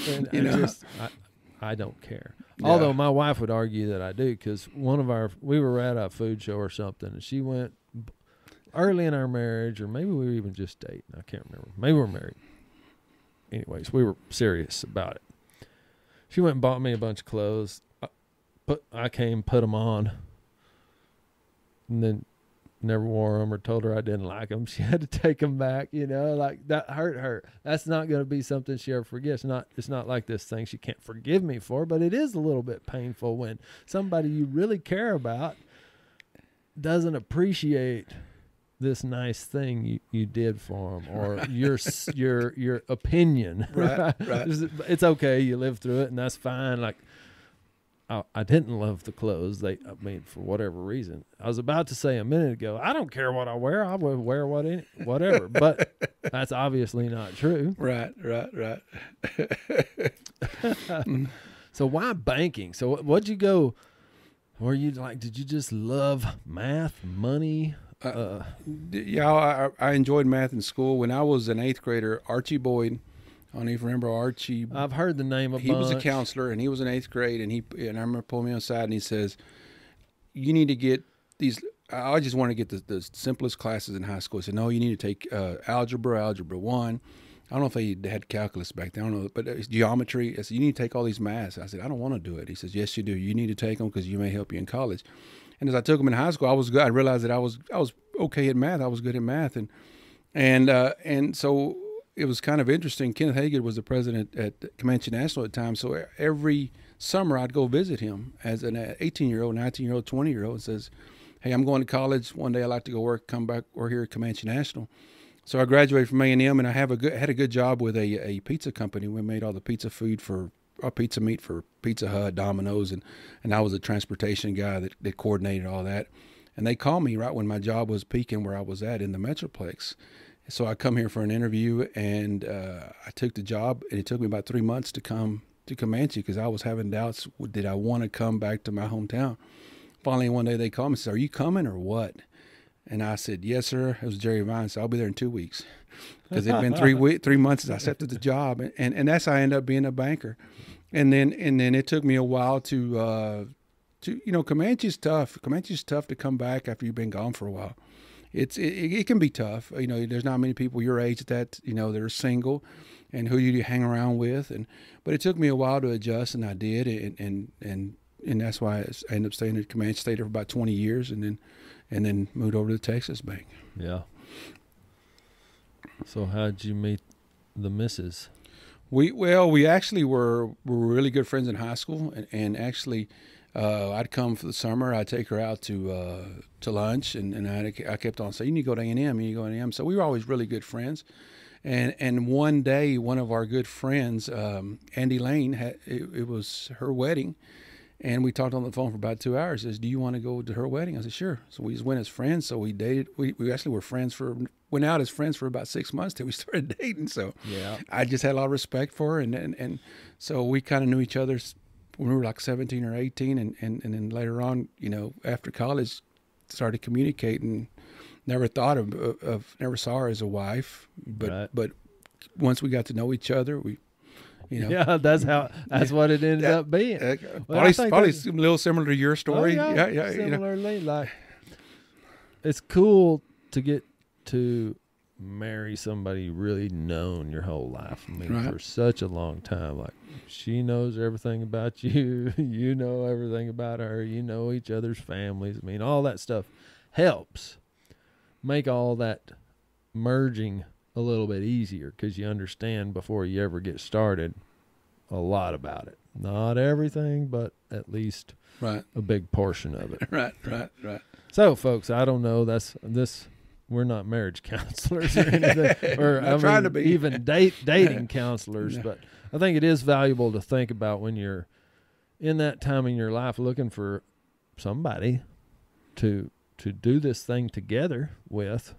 and, you know, just, I, I don't care. Yeah. Although my wife would argue that I do, because one of our we were at a food show or something, and she went early in our marriage, or maybe we were even just dating. I can't remember. Maybe we we're married. Anyways, we were serious about it. She went and bought me a bunch of clothes. I put I came, put them on, and then never wore them or told her I didn't like them. She had to take them back. You know, like that hurt her. That's not going to be something she ever forgets. Not it's not like this thing she can't forgive me for, but it is a little bit painful when somebody you really care about doesn't appreciate this nice thing you, you did for them or right. your your your opinion right, right. it's okay you live through it and that's fine like I, I didn't love the clothes they i mean for whatever reason. I was about to say a minute ago i don't care what i wear i will wear what any, whatever but that's obviously not true. Right right right. So why banking? So what'd you go were you like did you just love math money? Uh, uh, yeah, I, I, enjoyed math in school. When I was an eighth grader, Archie Boyd, I don't even remember Archie. I've heard the name of. He bunch. was a counselor, and he was in eighth grade, and he and I remember pulling me aside, and he says, "You need to get these." I just want to get the, the simplest classes in high school. He said, "No, you need to take uh, algebra, algebra one." I don't know if they had calculus back then. I don't know, but it's geometry. I said, "You need to take all these maths." I said, "I don't want to do it." He says, "Yes, you do. You need to take them because you may help you in college." And as I took them in high school, I was good. I realized that I was I was okay at math. I was good at math, and and uh, and so it was kind of interesting. Kenneth Hagin was the president at Comanche National at the time. So every summer I'd go visit him as an uh, 18 year old, 19 year old, 20 year old, and says, "Hey, I'm going to college. One day I'd like to go work, come back, work here at Comanche National." So I graduated from A and M, and I have a good had a good job with a a pizza company. We made all the pizza food for our pizza meat for Pizza Hut, Domino's, and and I was a transportation guy that, that coordinated all that. And they called me right when my job was peaking where I was at in the Metroplex. So I come here for an interview, and uh, I took the job, and it took me about three months to come to Comanche because I was having doubts. Did I want to come back to my hometown? Finally, one day they called me and said, "Are you coming or what?" And I said, "Yes, sir." It was Jerry Vine, so I'll be there in two weeks because it'd been three week, three months since I accepted the job, and, and and that's how I ended up being a banker and then and then it took me a while to uh, to you know Comanche's tough. Comanche's tough to come back after you've been gone for a while. It's it, it can be tough. You know, there's not many people your age that you know that are single, and who you hang around with. And but it took me a while to adjust, and I did. And and and, and that's why I ended up staying at Comanche. State for about 20 years, and then and then moved over to the Texas Bank. Yeah. So how'd you meet the missus? We well, we actually were were really good friends in high school, and, and actually, uh, I'd come for the summer. I'd take her out to uh, to lunch, and, and I, I kept on saying, "You need to go to A and M. You need to go to A and M." So we were always really good friends. And and one day, one of our good friends, um, Andy Lane, had, it, it, was her wedding, and we talked on the phone for about two hours. He says, "Do you want to go to her wedding?" I said, "Sure." So we just went as friends. So we dated. We, we actually were friends for went out as friends for about six months till we started dating. So yeah, I just had a lot of respect for her, and and, and so we kind of knew each other when we were like seventeen or eighteen, and, and and then later on, you know, after college, started communicating. Never thought of, of never saw her as a wife, but right. but once we got to know each other, we you know? Yeah, that's how. That's what it ended up being. Uh, well, probably, probably a little similar to your story. Oh, yeah, yeah, yeah, Similarly, you know. like it's cool to get to marry somebody you really known your whole life. I mean, right. for such a long time. Like she knows everything about you. you know everything about her. You know each other's families. I mean, all that stuff helps make all that merging a little bit easier because you understand before you ever get started a lot about it. Not everything, but at least right a big portion of it. right, right, right. So, folks, I don't know. That's this. We're not marriage counselors or anything, or I mean, to be. even date dating counselors. But I think it is valuable to think about when you're in that time in your life looking for somebody to to do this thing together with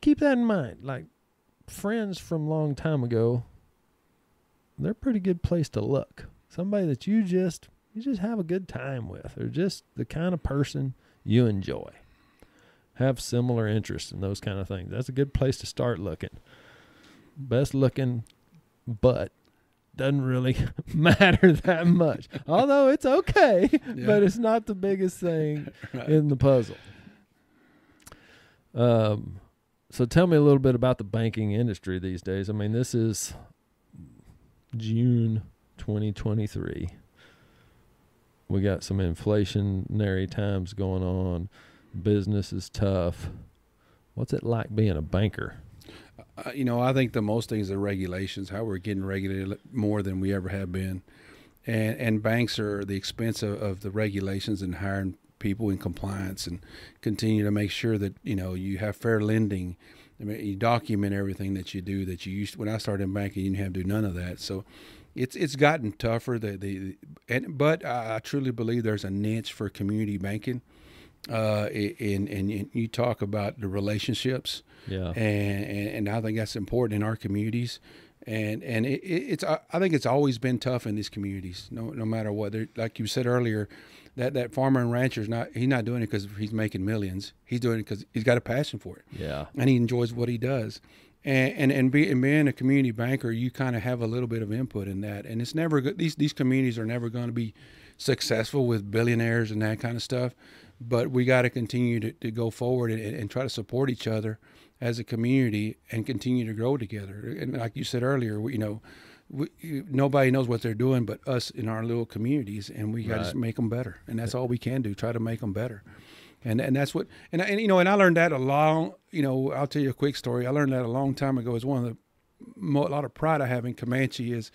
keep that in mind. Like friends from a long time ago, they're a pretty good place to look. Somebody that you just you just have a good time with, or just the kind of person you enjoy. Have similar interests in those kind of things. That's a good place to start looking. Best looking butt doesn't really matter that much. Although it's okay, yeah. but it's not the biggest thing right. in the puzzle. Um, so tell me a little bit about the banking industry these days. I mean, this is June 2023. We got some inflationary times going on. Business is tough. What's it like being a banker? Uh, you know, I think the most things are regulations, how we're getting regulated more than we ever have been. And and banks are the expense of, of the regulations and hiring people in compliance and continue to make sure that, you know, you have fair lending. I mean, you document everything that you do that you used when I started in banking, you didn't have to do none of that. So it's it's gotten tougher. The, the and but I, I truly believe there's a niche for community banking. Uh, and, and you talk about the relationships yeah. And, and, I think that's important in our communities. And and it, it's I think it's always been tough in these communities. No no matter what. They're, like you said earlier, that that farmer and rancher is not he's not doing it because he's making millions. He's doing it because he's got a passion for it. Yeah. And he enjoys what he does. And and and, be, and being a community banker, you kind of have a little bit of input in that. And it's never good. These these communities are never going to be successful with billionaires and that kind of stuff. But we got to continue to, to go forward and, and try to support each other as a community and continue to grow together. And like you said earlier, we, you know, we, nobody knows what they're doing but us in our little communities, and we got to right. make them better. And that's all we can do: try to make them better. And and that's what and, and you know and I learned that a long you know I'll tell you a quick story. I learned that a long time ago. It's one of the a lot of pride I have in Comanche is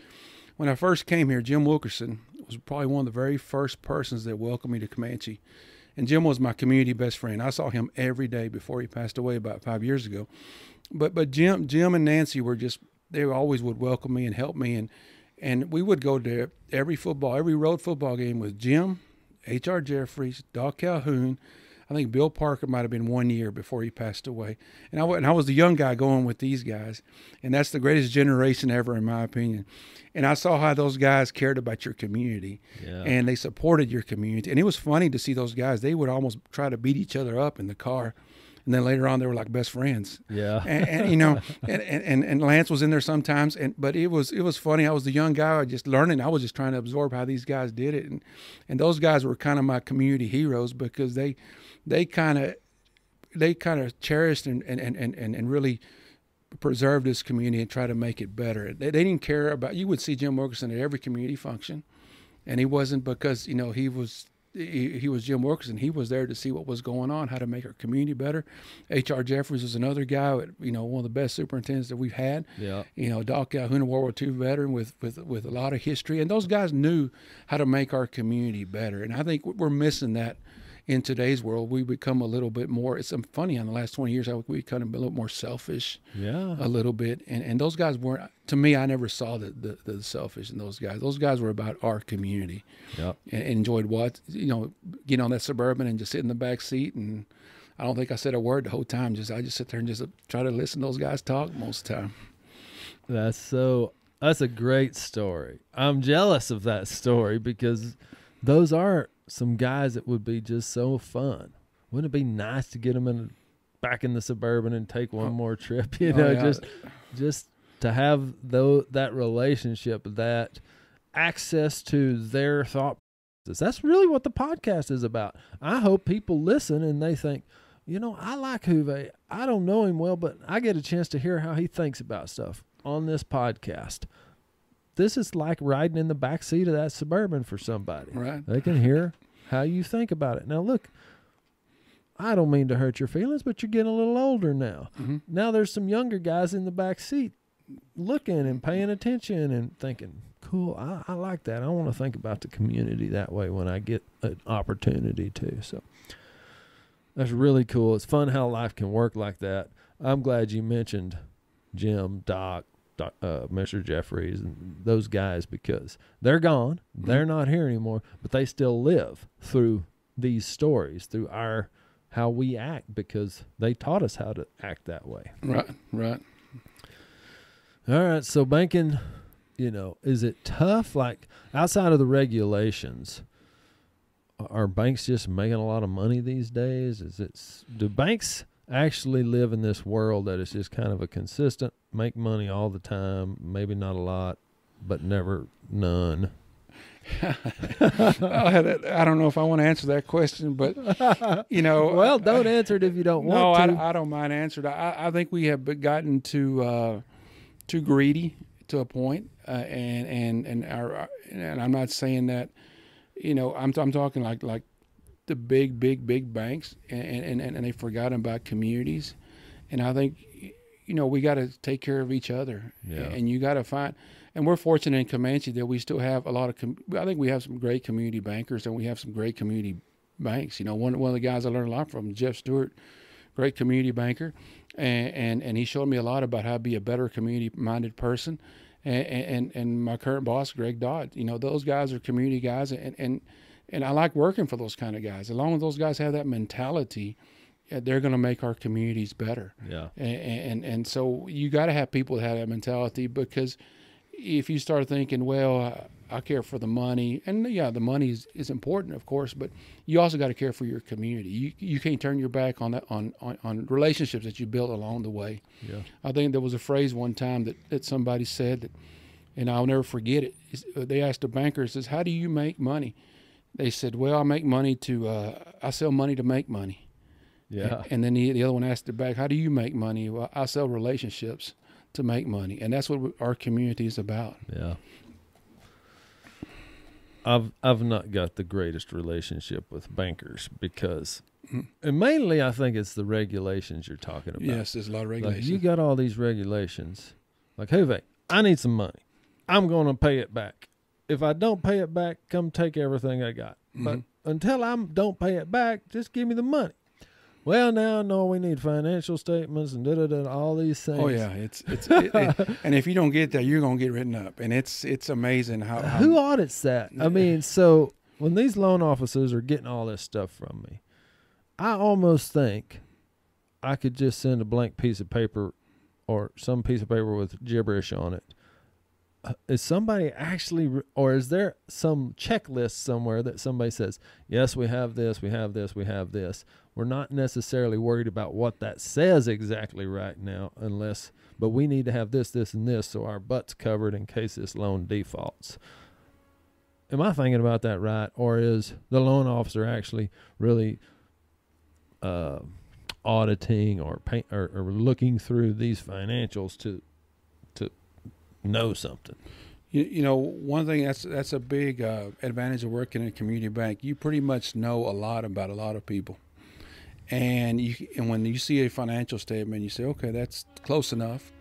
when I first came here. Jim Wilkerson was probably one of the very first persons that welcomed me to Comanche and Jim was my community best friend. I saw him every day before he passed away about five years ago. But but Jim Jim and Nancy were just they always would welcome me and help me and and we would go to every football every road football game with Jim, H.R. Jeffries, Doc Calhoun, I think Bill Parker might have been one year before he passed away. And I, and I was the young guy going with these guys. And that's the greatest generation ever, in my opinion. And I saw how those guys cared about your community yeah. and they supported your community. And it was funny to see those guys. They would almost try to beat each other up in the car. And then later on, they were like best friends. Yeah. And, and you know, and, and, and Lance was in there sometimes. And but it was it was funny. I was the young guy, just learning. I was just trying to absorb how these guys did it. And and those guys were kind of my community heroes because they they kind of they kind of cherished and, and, and, and, and really preserved this community and try to make it better. They, they didn't care about. You would see Jim Wilkerson at every community function, and he wasn't because you know he was he, he was Jim Wilkerson. He was there to see what was going on, how to make our community better. H.R. Jeffries was another guy, you know, one of the best superintendents that we've had. Yeah. You know, Doc Calhoun, a World War II veteran with, with, with a lot of history. And those guys knew how to make our community better. And I think we're missing that in today's world, we become a little bit more. It's um, funny in the last twenty years, we kind of a little more selfish. Yeah, a little bit. And and those guys weren't. To me, I never saw the the, the selfish in those guys. Those guys were about our community. Yeah, and, and enjoyed what you know, getting on that suburban and just sit in the back seat and. I don't think I said a word the whole time. Just I just sit there and just uh, try to listen to those guys talk most of the time. That's so. That's a great story. I'm jealous of that story because those are some guys that would be just so fun. Wouldn't it be nice to get them in back in the suburban and take one oh. more trip? You oh, know, yeah. just just to have though that relationship, that access to their thought process. That's really what the podcast is about. I hope people listen and they think, you know, I like Juve. I don't know him well, but I get a chance to hear how he thinks about stuff on this podcast this is like riding in the back seat of that suburban for somebody. Right. They can hear how you think about it. Now look, I don't mean to hurt your feelings, but you're getting a little older now. Mm-hmm. Now there's some younger guys in the back seat looking and paying attention and thinking, cool, I, I like that. I want to think about the community that way when I get an opportunity to. So that's really cool. It's fun how life can work like that. I'm glad you mentioned Jim, Doc, uh, Mr. Jeffries and those guys because they're gone. Mm-hmm. They're not here anymore, but they still live through these stories, through our how we act because they taught us how to act that way. Right, right. All right, so banking, you know, is it tough like outside of the regulations? are banks just making a lot of money these days? Is it do banks actually live in this world that is just kind of a consistent make money all the time, maybe not a lot, but never none? I don't know if I want to answer that question, but you know, well, don't answer it if you don't no, want to. I, I don't mind answering. I, I think we have gotten too uh, too greedy to a point, uh, and and and our and I'm not saying that, you know, I'm I'm talking like like the big big big banks, and and and, and they've forgotten about communities, and I think, you know, we got to take care of each other, yeah. and you got to find and we're fortunate in Comanche that we still have a lot of. Com- I think we have some great community bankers, and we have some great community banks. You know, one one of the guys I learned a lot from, Jeff Stewart, great community banker, and and, and he showed me a lot about how to be a better community minded person. And, and and my current boss, Greg Dodd, you know, those guys are community guys, and and and I like working for those kind of guys. As long as those guys have that mentality, eh, they're going to make our communities better. Yeah. And and, and so you got to have people that have that mentality because if you start thinking, well, I care for the money, and yeah, the money is, is important, of course, but you also got to care for your community. You you can't turn your back on that on, on, on relationships that you built along the way. Yeah. I think there was a phrase one time that, that somebody said that, and I'll never forget it. They asked a banker, says, "How do you make money?" They said, "Well, I make money to uh, I sell money to make money." Yeah. And, and then the, the other one asked the back, "How do you make money?" Well, I sell relationships to make money, and that's what our community is about. Yeah. I've I've not got the greatest relationship with bankers because, mm-hmm. and mainly I think it's the regulations you're talking about. Yes, there's a lot of regulations. Like you got all these regulations. Like, hey, I need some money. I'm going to pay it back. If I don't pay it back, come take everything I got. Mm-hmm. But until I don't pay it back, just give me the money well, now no, we need financial statements and da da da, all these things. Oh yeah, it's it's it, it, and if you don't get that, you're gonna get written up, and it's it's amazing how, how who audits that. I mean, so when these loan officers are getting all this stuff from me, I almost think I could just send a blank piece of paper or some piece of paper with gibberish on it is somebody actually or is there some checklist somewhere that somebody says yes we have this we have this we have this. We're not necessarily worried about what that says exactly right now unless but we need to have this this and this so our butt's covered in case this loan defaults. Am i thinking about that right or is the loan officer actually really uh, auditing or, or, or looking through these financials to know something. You, you know, one thing that's that's a big uh, advantage of working in a community bank. You pretty much know a lot about a lot of people, and you and when you see a financial statement, you say, okay, that's close enough,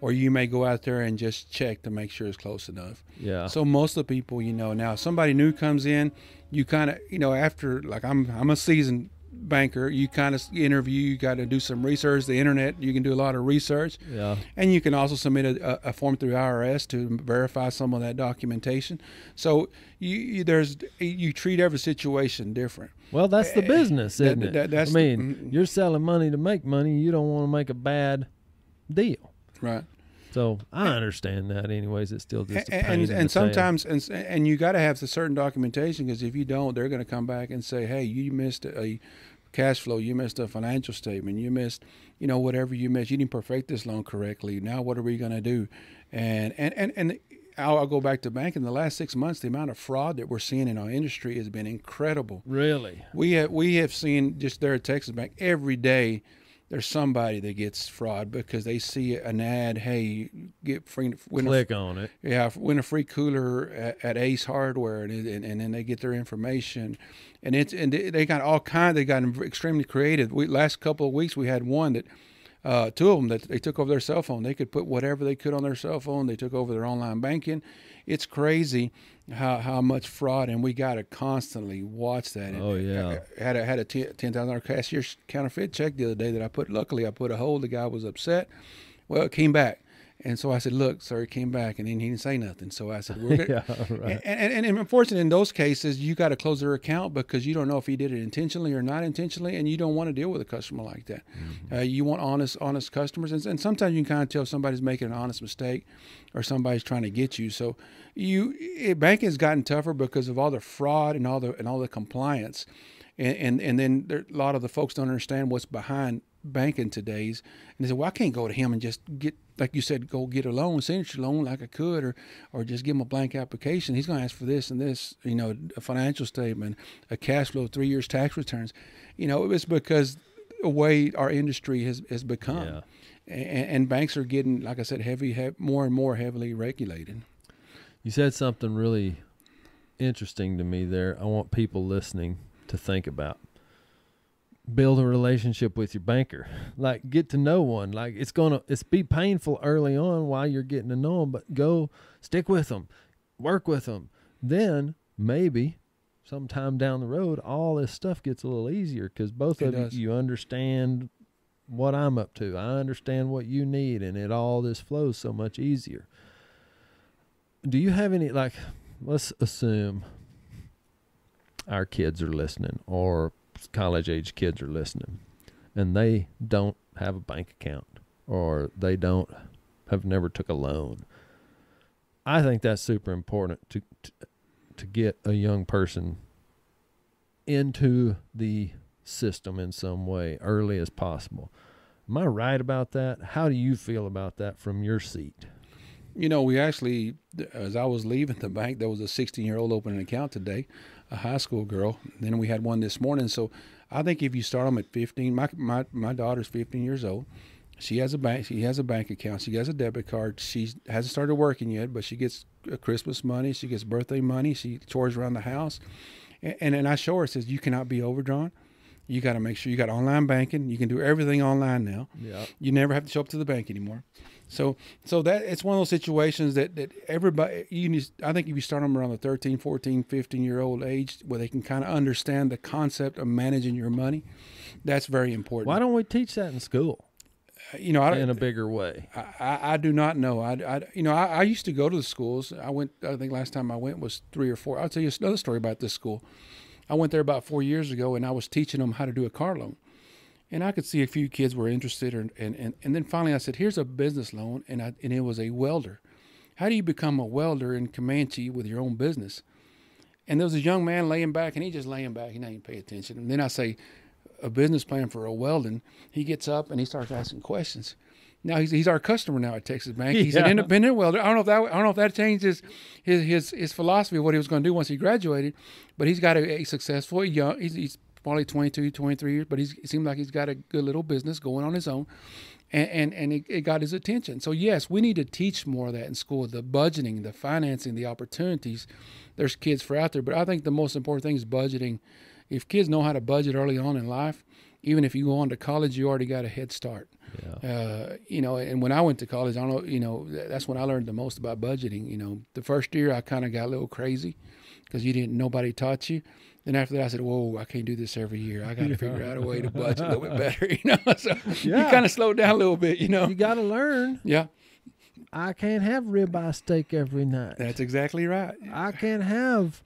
or you may go out there and just check to make sure it's close enough. Yeah. So most of the people, you know, now if somebody new comes in, you kind of, you know, after like I'm I'm a seasoned banker, you kind of interview, you got to do some research. The internet, you can do a lot of research. Yeah. And you can also submit a, a form through IRS to verify some of that documentation. So you, you, there's you treat every situation different. Well, that's the eh, business, isn't that, it? That, I mean, the, you're selling money to make money. You don't want to make a bad deal. Right. So I understand that. Anyways, it's still just and and sometimes and and you got to have the certain documentation because if you don't, they're going to come back and say, hey, you missed a cash flow, you missed a financial statement, you missed, you know, whatever you missed, you didn't perfect this loan correctly. Now what are we going to do? And and and and I'll, I'll, go back to banking. The last six months, the amount of fraud that we're seeing in our industry has been incredible. Really, we have we have seen just there at Texas Bank every day there's somebody that gets fraud because they see an ad. Hey, get free. Win Click a, on it. Yeah, win a free cooler at, at Ace Hardware, and, and, and then they get their information, and it's and they got all kind. They got extremely creative. We last couple of weeks we had one that. Uh, two of them that they took over their cell phone. They could put whatever they could on their cell phone. They took over their online banking. It's crazy how how much fraud, and we got to constantly watch that. Oh yeah, I had a had a ten thousand dollar cashier's counterfeit check the other day that I put. Luckily, I put a hold. The guy was upset. Well, it came back, And so I said, "Look, sir," he came back, and then he didn't say nothing. So I said, "We're yeah, right. and, and, and unfortunately, in those cases, you got to close their account because you don't know if he did it intentionally or not intentionally, and you don't want to deal with a customer like that. Mm-hmm. Uh, you want honest, honest customers, and, and sometimes you can kind of tell if somebody's making an honest mistake or somebody's trying to get you. So you it, banking has gotten tougher because of all the fraud and all the and all the compliance, and and, and then there, a lot of the folks don't understand what's behind banking today's and they say, well i can't go to him and just get like you said go get a loan signature loan like i could or or just give him a blank application. He's going to ask for this and this you know a financial statement a cash flow three years tax returns. You know it's because the way our industry has, has become. Yeah. and, and, banks are getting like i said heavy, heavy more and more heavily regulated. You said something really interesting to me there i want people listening to think about build a relationship with your banker. Like get to know one. Like it's gonna it's be painful early on while you're getting to know them but go stick with them work with them then maybe sometime down the road all this stuff gets a little easier because both it of does. you you understand what i'm up to. I understand what you need and it all this flows so much easier. Do you have any like let's assume our kids are listening or college age kids are listening and they don't have a bank account or they don't have never took a loan. I think that's super important to, to to get a young person into the system in some way early as possible. Am i right about that? How do you feel about that from your seat? You know we actually as i was leaving the bank there was a 16 year old opening an account today a high school girl. Then we had one this morning. So I think if you start them at 15, my my my daughter's 15 years old. She has a bank. She has a bank account. She has a debit card. She hasn't started working yet, but she gets Christmas money. She gets birthday money. She chores around the house, and and, and I show her says you cannot be overdrawn. You got to make sure you got online banking. You can do everything online now. Yeah. You never have to show up to the bank anymore. So so that it's one of those situations that, that everybody you need, I think if you start them around the 13, 14, 15 year old age where they can kind of understand the concept of managing your money, that's very important. Why don't we teach that in school? Uh, you know, I, in a bigger way. I, I, I do not know. I, I you know, I, I, used to go to the schools. I went. I think last time I went was three or four. I'll tell you another story about this school. I went there about four years ago, and I was teaching them how to do a car loan and I could see a few kids were interested, and and, and then finally I said, "Here's a business loan," and I, and it was a welder. How do you become a welder in Comanche with your own business? And there was a young man laying back, and he just laying back, he didn't even pay attention. And then I say, a business plan for a welding. He gets up and he starts asking questions. Now he's he's our customer now at Texas Bank. He's yeah. an independent welder. I don't know if that I don't know if that changes his his his philosophy of what he was going to do once he graduated, but he's got a, a successful young. He's, he's probably 22, 23 years, but he's, it seemed like he's got a good little business going on his own. And, and, and it, it got his attention. So, yes, we need to teach more of that in school the budgeting, the financing, the opportunities. There's kids for out there, but I think the most important thing is budgeting. If kids know how to budget early on in life, even if you go on to college, you already got a head start. Yeah. Uh, you know, and when I went to college, I don't know, you know, that's when I learned the most about budgeting. You know, the first year I kind of got a little crazy because you didn't, nobody taught you. Then after that, I said, "Whoa, I can't do this every year. I got to yeah. figure out a way to budget a little bit better." You know, so yeah. you kind of slow down a little bit. You know, you got to learn. Yeah. I can't have ribeye steak every night. That's exactly right. I can't have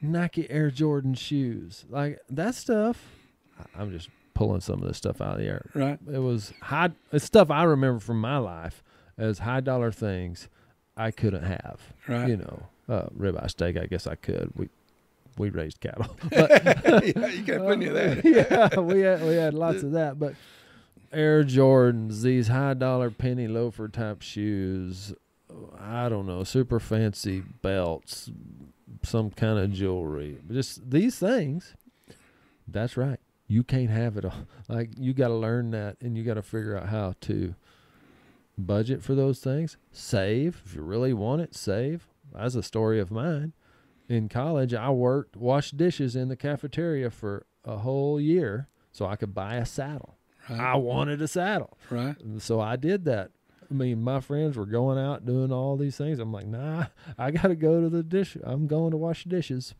Nike Air Jordan shoes. Like that stuff. I'm just pulling some of this stuff out of the air. Right. It was high. It's stuff I remember from my life as high dollar things I couldn't have. Right. You know, uh, ribeye steak. I guess I could. We we raised cattle. But, yeah, you got plenty of that. yeah, we had we had lots of that. But Air Jordans, these high dollar penny loafer type shoes, I don't know, super fancy belts, some kind of jewelry. Just these things. That's right. You can't have it all. Like you got to learn that, and you got to figure out how to budget for those things. Save if you really want it. Save. That's a story of mine in college, I worked, washed dishes in the cafeteria for a whole year so I could buy a saddle. Right. I wanted a saddle. Right. So I did that. I mean, my friends were going out doing all these things. I'm like, nah, I got to go to the dish. I'm going to wash dishes.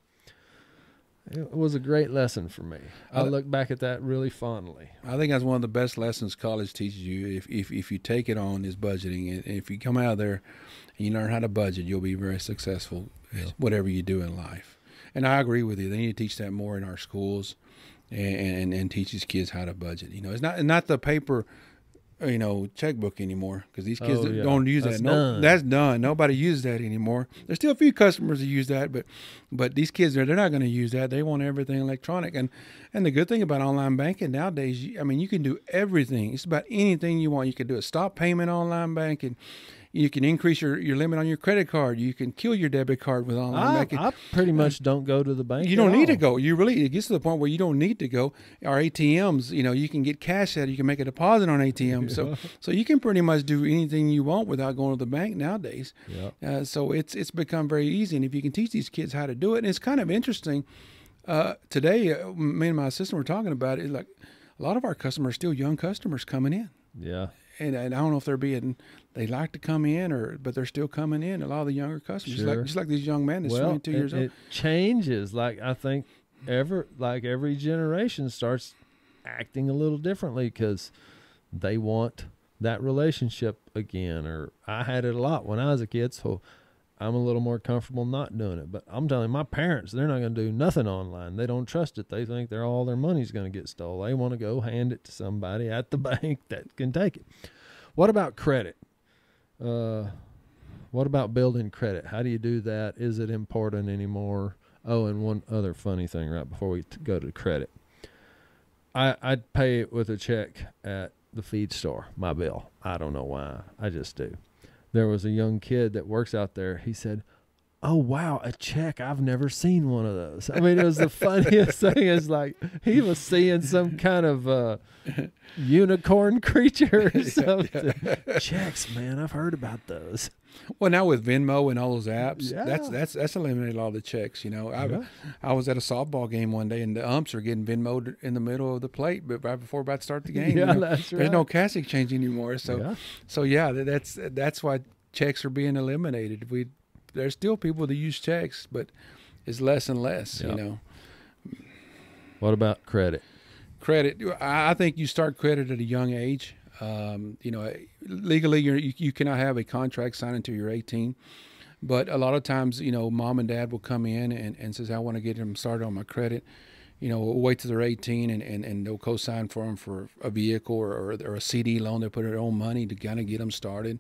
It was a great lesson for me. I look back at that really fondly. I think that's one of the best lessons college teaches you. If if, if you take it on is budgeting, and if you come out there and you learn how to budget, you'll be very successful, whatever you do in life. And I agree with you. They need to teach that more in our schools, and and, and teach these kids how to budget. You know, it's not not the paper you know checkbook anymore because these kids oh, yeah. don't use that's that. No, done. that's done. Nobody uses that anymore. There's still a few customers that use that, but but these kids are they're not going to use that. They want everything electronic. And and the good thing about online banking nowadays, I mean, you can do everything. It's about anything you want. You can do a stop payment online banking. You can increase your, your limit on your credit card. You can kill your debit card with online I, banking. I pretty much don't go to the bank. You don't need all. to go. You really it gets to the point where you don't need to go. Our ATMs, you know, you can get cash out. You can make a deposit on ATM. So so you can pretty much do anything you want without going to the bank nowadays. Yeah. Uh, so it's it's become very easy, and if you can teach these kids how to do it, and it's kind of interesting. Uh, today, uh, me and my assistant were talking about it. Like a lot of our customers, still young customers coming in. Yeah and, and I don't know if they're being they like to come in or but they're still coming in. A lot of the younger customers, sure. just, like, just like these young men that's well, 22 it, years old. It changes. Like I think ever like every generation starts acting a little differently because they want that relationship again. Or I had it a lot when I was a kid, so I'm a little more comfortable not doing it. But I'm telling you, my parents, they're not going to do nothing online. They don't trust it. They think they're all their money's going to get stole. They want to go hand it to somebody at the bank that can take it. What about credit? Uh, what about building credit? How do you do that? Is it important anymore? Oh, and one other funny thing right before we t- go to credit. I I'd pay it with a check at the feed store, my bill. I don't know why. I just do there was a young kid that works out there. He said, "Oh wow, a check! I've never seen one of those." I mean, it was the funniest thing. It's like he was seeing some kind of uh, unicorn creature or something. Checks, man, I've heard about those. Well, now with Venmo and all those apps, yeah. that's that's that's eliminated all the checks. You know, I yeah. I was at a softball game one day, and the umps are getting Venmo in the middle of the plate, but right before about to start the game. yeah, you know, that's right. There's no cash exchange anymore, so yeah. so yeah, that's that's why checks are being eliminated. We there's still people that use checks, but it's less and less. Yep. You know. What about credit? Credit, I think you start credit at a young age. Um, you know, legally you you cannot have a contract signed until you're 18. But a lot of times, you know, mom and dad will come in and, and says, I want to get them started on my credit. You know, wait till they're 18 and, and, and they'll co-sign for them for a vehicle or, or, or a CD loan. They put their own money to kind of get them started.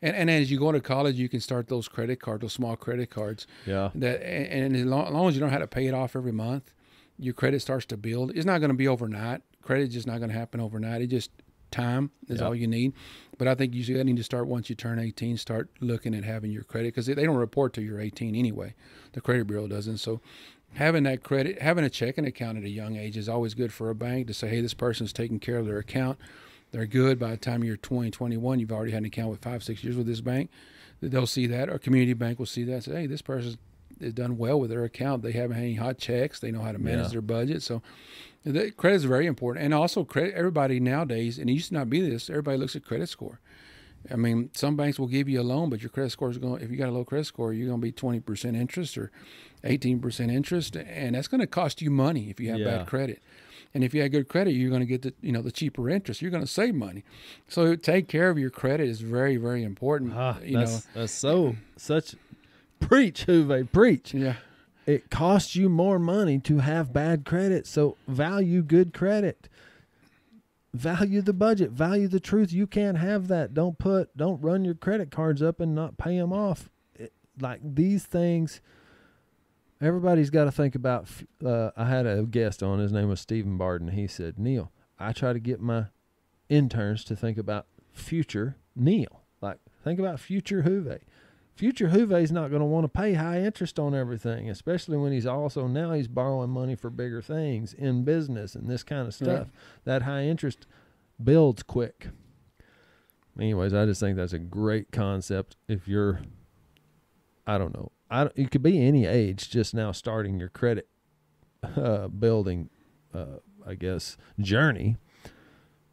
And, and as you go to college, you can start those credit cards, those small credit cards. Yeah. That and, and as, long, as long as you don't have to pay it off every month, your credit starts to build. It's not going to be overnight. Credit's just not going to happen overnight. It just time is yep. all you need. But I think you need to start once you turn 18, start looking at having your credit because they don't report till you're 18 anyway. The credit bureau doesn't. So having that credit, having a checking account at a young age is always good for a bank to say, hey, this person's taking care of their account. They're good. By the time you're 20, 21, you've already had an account with five, six years with this bank. They'll see that. Or community bank will see that. Say, hey, this person has done well with their account. They haven't had any hot checks. They know how to manage yeah. their budget. So the credit is very important, and also credit. Everybody nowadays, and it used to not be this. Everybody looks at credit score. I mean, some banks will give you a loan, but your credit score is going. If you got a low credit score, you're going to be twenty percent interest or eighteen percent interest, and that's going to cost you money if you have yeah. bad credit. And if you have good credit, you're going to get the you know the cheaper interest. You're going to save money. So take care of your credit is very very important. Ah, you that's, know, that's so such preach, Juve, preach. Yeah it costs you more money to have bad credit. So value good credit. Value the budget. Value the truth. You can't have that. Don't put. Don't run your credit cards up and not pay them off. It, like these things. Everybody's got to think about. Uh, I had a guest on. His name was Stephen Barden. He said, "Neil, I try to get my interns to think about future Neil. Like think about future Juve." Future Juve's not going to want to pay high interest on everything, especially when he's also now he's borrowing money for bigger things in business and this kind of stuff. That high interest builds quick. Anyways, I just think that's a great concept. If you're, I don't know, I don't, you could be any age, just now starting your credit uh, building, uh, I guess, journey.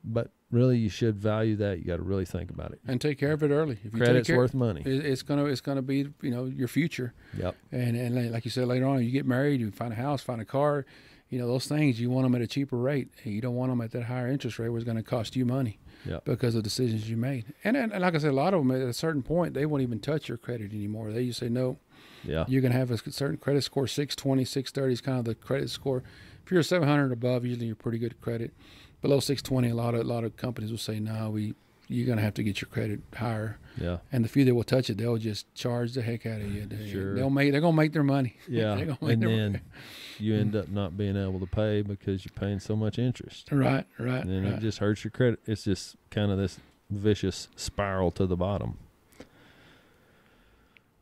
But really you should value that. You got to really think about it. and take care of it early. If you Credit's take care, worth money. it's gonna it's gonna be you know your future. Yep. And and like- like you said later on, you get married, you find a house, find a car, you know those things. You want them at a cheaper rate. You don't want them at that higher interest rate, where it's going to cost you money. Yep. Because of decisions you made. And, and and like I said, a lot of them at a certain point they won't even touch your credit anymore. They just say no. Yeah. You're going to have a certain credit score, 620, 630 is kind of the credit score. If you're 700 above, usually you're pretty good credit. Below 620, a lot of a lot of companies will say, "No, we you're going to have to get your credit higher." Yeah. And the few that will touch it, they'll just charge the heck out of you. They, Sure. They'll make they're going to make their money. Yeah. Gonna and then money. you end mm. up not being able to pay because you're paying so much interest. Right, right, And then right. it just hurts your credit. It's just kind of this vicious spiral to the bottom.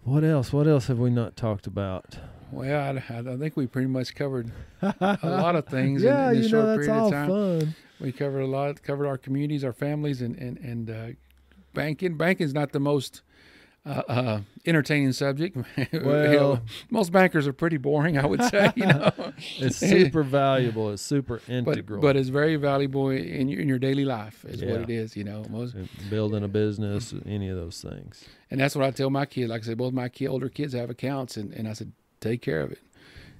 What else? What else have we not talked about? well, I, I think we pretty much covered a lot of things yeah, in, in you short know that's all fun. We covered a lot, covered our communities, our families, and and and uh, banking. Banking is not the most uh, uh, entertaining subject. You know, Well- most bankers are pretty boring, I would say. You know, It's super valuable. It's super integral. but it's very valuable in your in your daily life. Is Yeah. what it is. You know, most building a business, any of those things. And that's what I tell my kids. Like I said, both my kid, older kids have accounts, and, and I said, take care of it.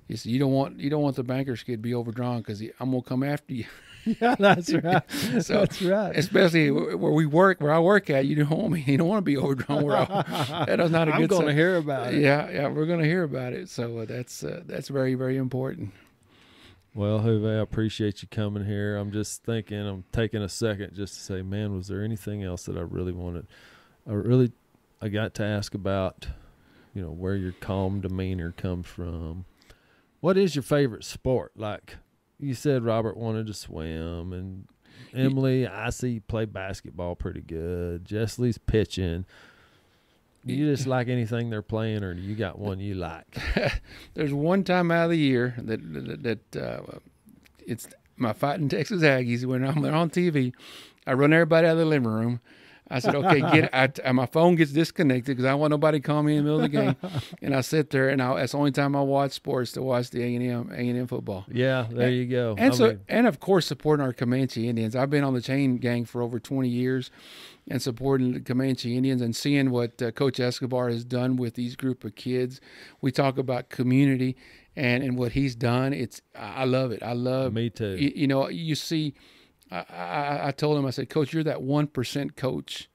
You said, you don't want you don't want the banker's kid to be overdrawn because I'm gonna come after you. Yeah, that's right. So, that's right. Especially where where we work, where I work at, you don't want me. You don't want to be overdrawn. Where I, that is not a I'm good. going to hear about it. Yeah, yeah, we're gonna hear about it. So uh, that's uh, that's very very important. Well, Juve, I appreciate you coming here. I'm just thinking, I'm taking a second just to say, man, was there anything else that I really wanted? I really, I got to ask about, you know, where your calm demeanor comes from. What is your favorite sport? Like you said, Robert wanted to swim, and Emily, I see play basketball pretty good. Jessley's pitching. Do you just like anything they're playing, or do you got one you like? There's one time out of the year that that, that uh, it's my fighting Texas Aggies when I'm on TV. I run everybody out of the living room. I said, "Okay, get." I, and my phone gets disconnected because I don't want nobody to call me in the middle of the game. and I sit there, and I, that's the only time I watch sports to watch the A and M A and M football. Yeah, there you go. And I so, mean, and of course, supporting our Comanche Indians. I've been on the chain gang for over 20 years, and supporting the Comanche Indians and seeing what uh, Coach Escobar has done with these group of kids. We talk about community and and what he's done. It's I I love it. I love me too. you, you know, you see, I, I, I told him, I said, Coach, you're that one percent coach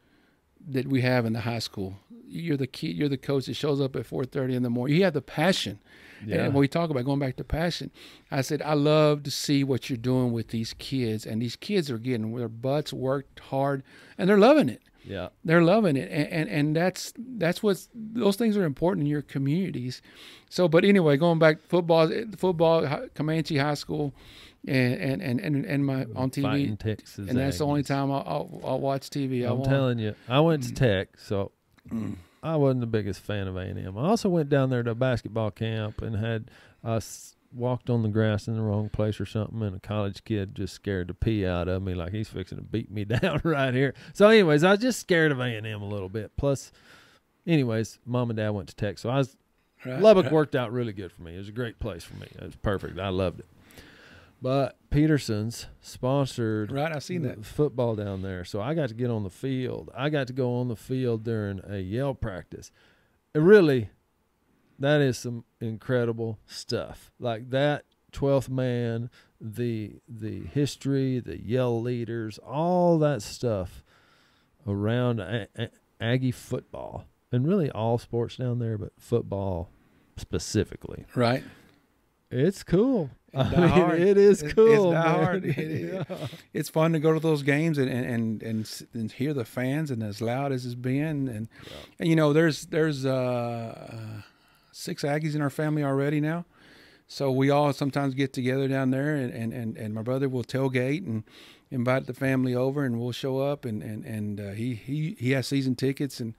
that we have in the high school. You're the key. You're the coach that shows up at 4:30 in the morning. You have the passion. Yeah. And when we talk about going back to passion, I said I love to see what you're doing with these kids, and these kids are getting their butts worked hard, and they're loving it yeah. they're loving it and, and and that's that's what's those things are important in your communities so but anyway going back football football comanche high school and and and and, and my on tv Texas and that's the only time I'll, I'll, I'll watch tv I I'm won't- telling you, I went Mm. to Tech, so I wasn't the biggest fan of A&M. I also went down there to a basketball camp and had I walked on the grass in the wrong place or something, and a college kid just scared the pee out of me, like he's fixing to beat me down right here. So, anyways, I was just scared of A&M a little bit. Plus, anyways, mom and dad went to Tech, so I was Right, Lubbock right. worked out really good for me. It was a great place for me. It was perfect. I loved it. But Peterson's sponsored right i seen that football down there. So I got to get on the field. I got to go on the field during a yell practice. It really, that is some incredible stuff. Like that 12th man, the the history, the yell leaders, all that stuff around a- a- Aggie football and really all sports down there, but football specifically. right It's cool. It's I mean, diehard. it is It's- it's cool. diehard. man. It. Yeah. it's fun to go to those games and and and, and, hear the fans and as loud as it's been and, and you know there's there's uh, uh, six Aggies in our family already now, so we all sometimes get together down there and and and, and my brother will tailgate and invite the family over and we'll show up and and and uh, he he he has season tickets and.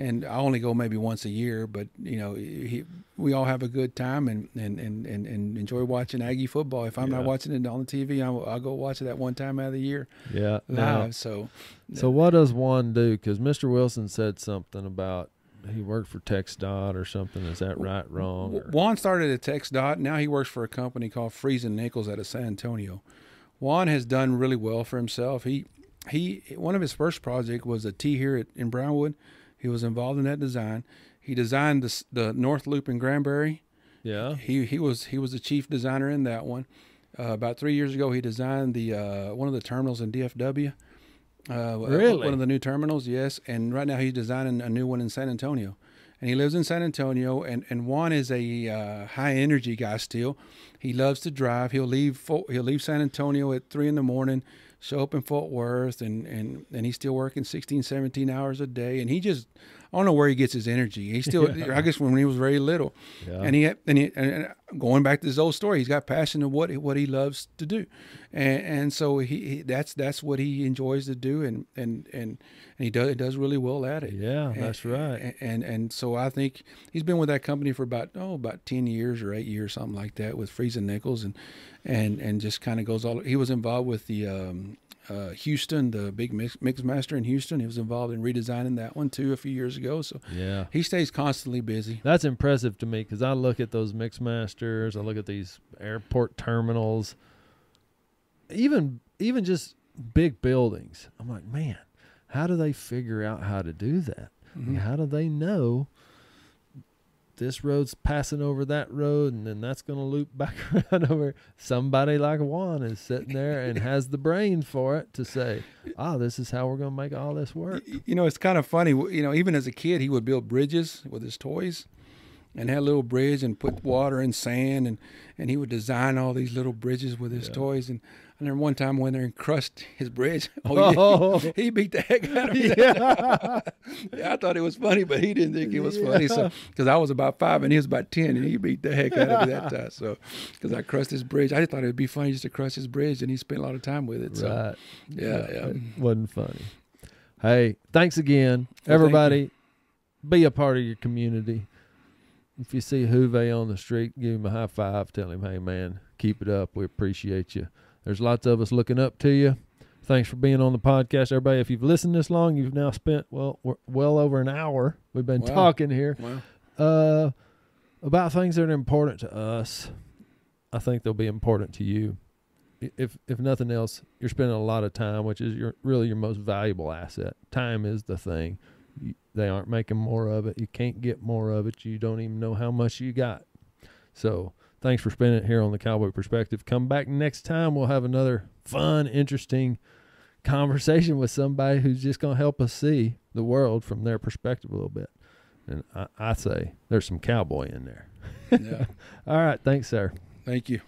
And I only go maybe once a year, but you know, he, we all have a good time and, and, and, and, enjoy watching Aggie football. If I'm Yeah. not watching it on the TV, I'll, I'll go watch it that one time out of the year Yeah. live. Now, So, so what does one do? Because Mr. Wilson said something about he worked for TxDOT or something. Is that right, wrong? or- Juan started at TxDOT. Now he works for a company called Freese and Nichols out of San Antonio. Juan has done really well for himself. He he one of his first project was a T here at, in Brownwood. He was involved in that design. He designed the, the North Loop in Granbury. Yeah. He he was he was the chief designer in that one. Uh, about three years ago, he designed the uh, one of the terminals in DFW. Uh, really? One of the new terminals, yes. And right now he's designing a new one in San Antonio. And he lives in San Antonio. And, and Juan is a uh, high energy guy still. He loves to drive. He'll leave he'll leave San Antonio at three in the morning, show up in Fort Worth, and, and, and he's still working 16, 17 hours a day. And he just I don't know where he gets his energy. He still, yeah. I guess, when he was very little, yeah. and he and he and going back to his old story, he's got passion of what what he loves to do, and and so he, he that's that's what he enjoys to do, and and and and he does does really well at it. Yeah, that's right. And, and and so I think he's been with that company for about oh about ten years or eight years something like that with Freese Nichols, and and and just kind of goes all. He was involved with the um, uh, Houston, the big mix, mix master in Houston. He was involved in redesigning that one too a few years ago. So yeah, he stays constantly busy. That's impressive to me because I look at those mix masters, I look at these airport terminals, even even just big buildings. I'm like, man, how do they figure out how to do that? Mm-hmm. How do they know this road's passing over that road and then that's going to loop back around over somebody like Juan is sitting there and has the brain for it to say ah this is how we're going to make all this work you know it's kind of funny you know even as a kid he would build bridges with his toys and had a little bridge and put water and sand and and he would design all these little bridges with his yeah. toys and I remember one time when they crushed his bridge. Oh, oh. He, he, beat the heck out of me. Yeah. yeah, I thought it was funny, but he didn't think it was funny. So, because I was about five and he was about ten, and he beat the heck out of me that time. So, because I crushed his bridge, I just thought it'd be funny just to crush his bridge, and he spent a lot of time with it. So, right. Yeah, yeah. It wasn't funny. Hey, thanks again, well, everybody. Thank be a part of your community. If you see Juve on the street, give him a high five. Tell him, "Hey, man, keep it up. We appreciate you." There's lots of us looking up to you. Thanks for being on the podcast, everybody. If you've listened this long, you've now spent well well over an hour. We've been wow. talking here wow. uh, about things that are important to us. I think they'll be important to you. If if nothing else, you're spending a lot of time, which is your really your most valuable asset. Time is the thing. You, they aren't making more of it. You can't get more of it. You don't even know how much you got. So Thanks for spending it here on the Cowboy Perspective. Come back next time. We'll have another fun, interesting conversation with somebody who's just going to help us see the world from their perspective a little bit. And I, I say there's some cowboy in there. Yeah. All right. Thanks, sir. Thank you.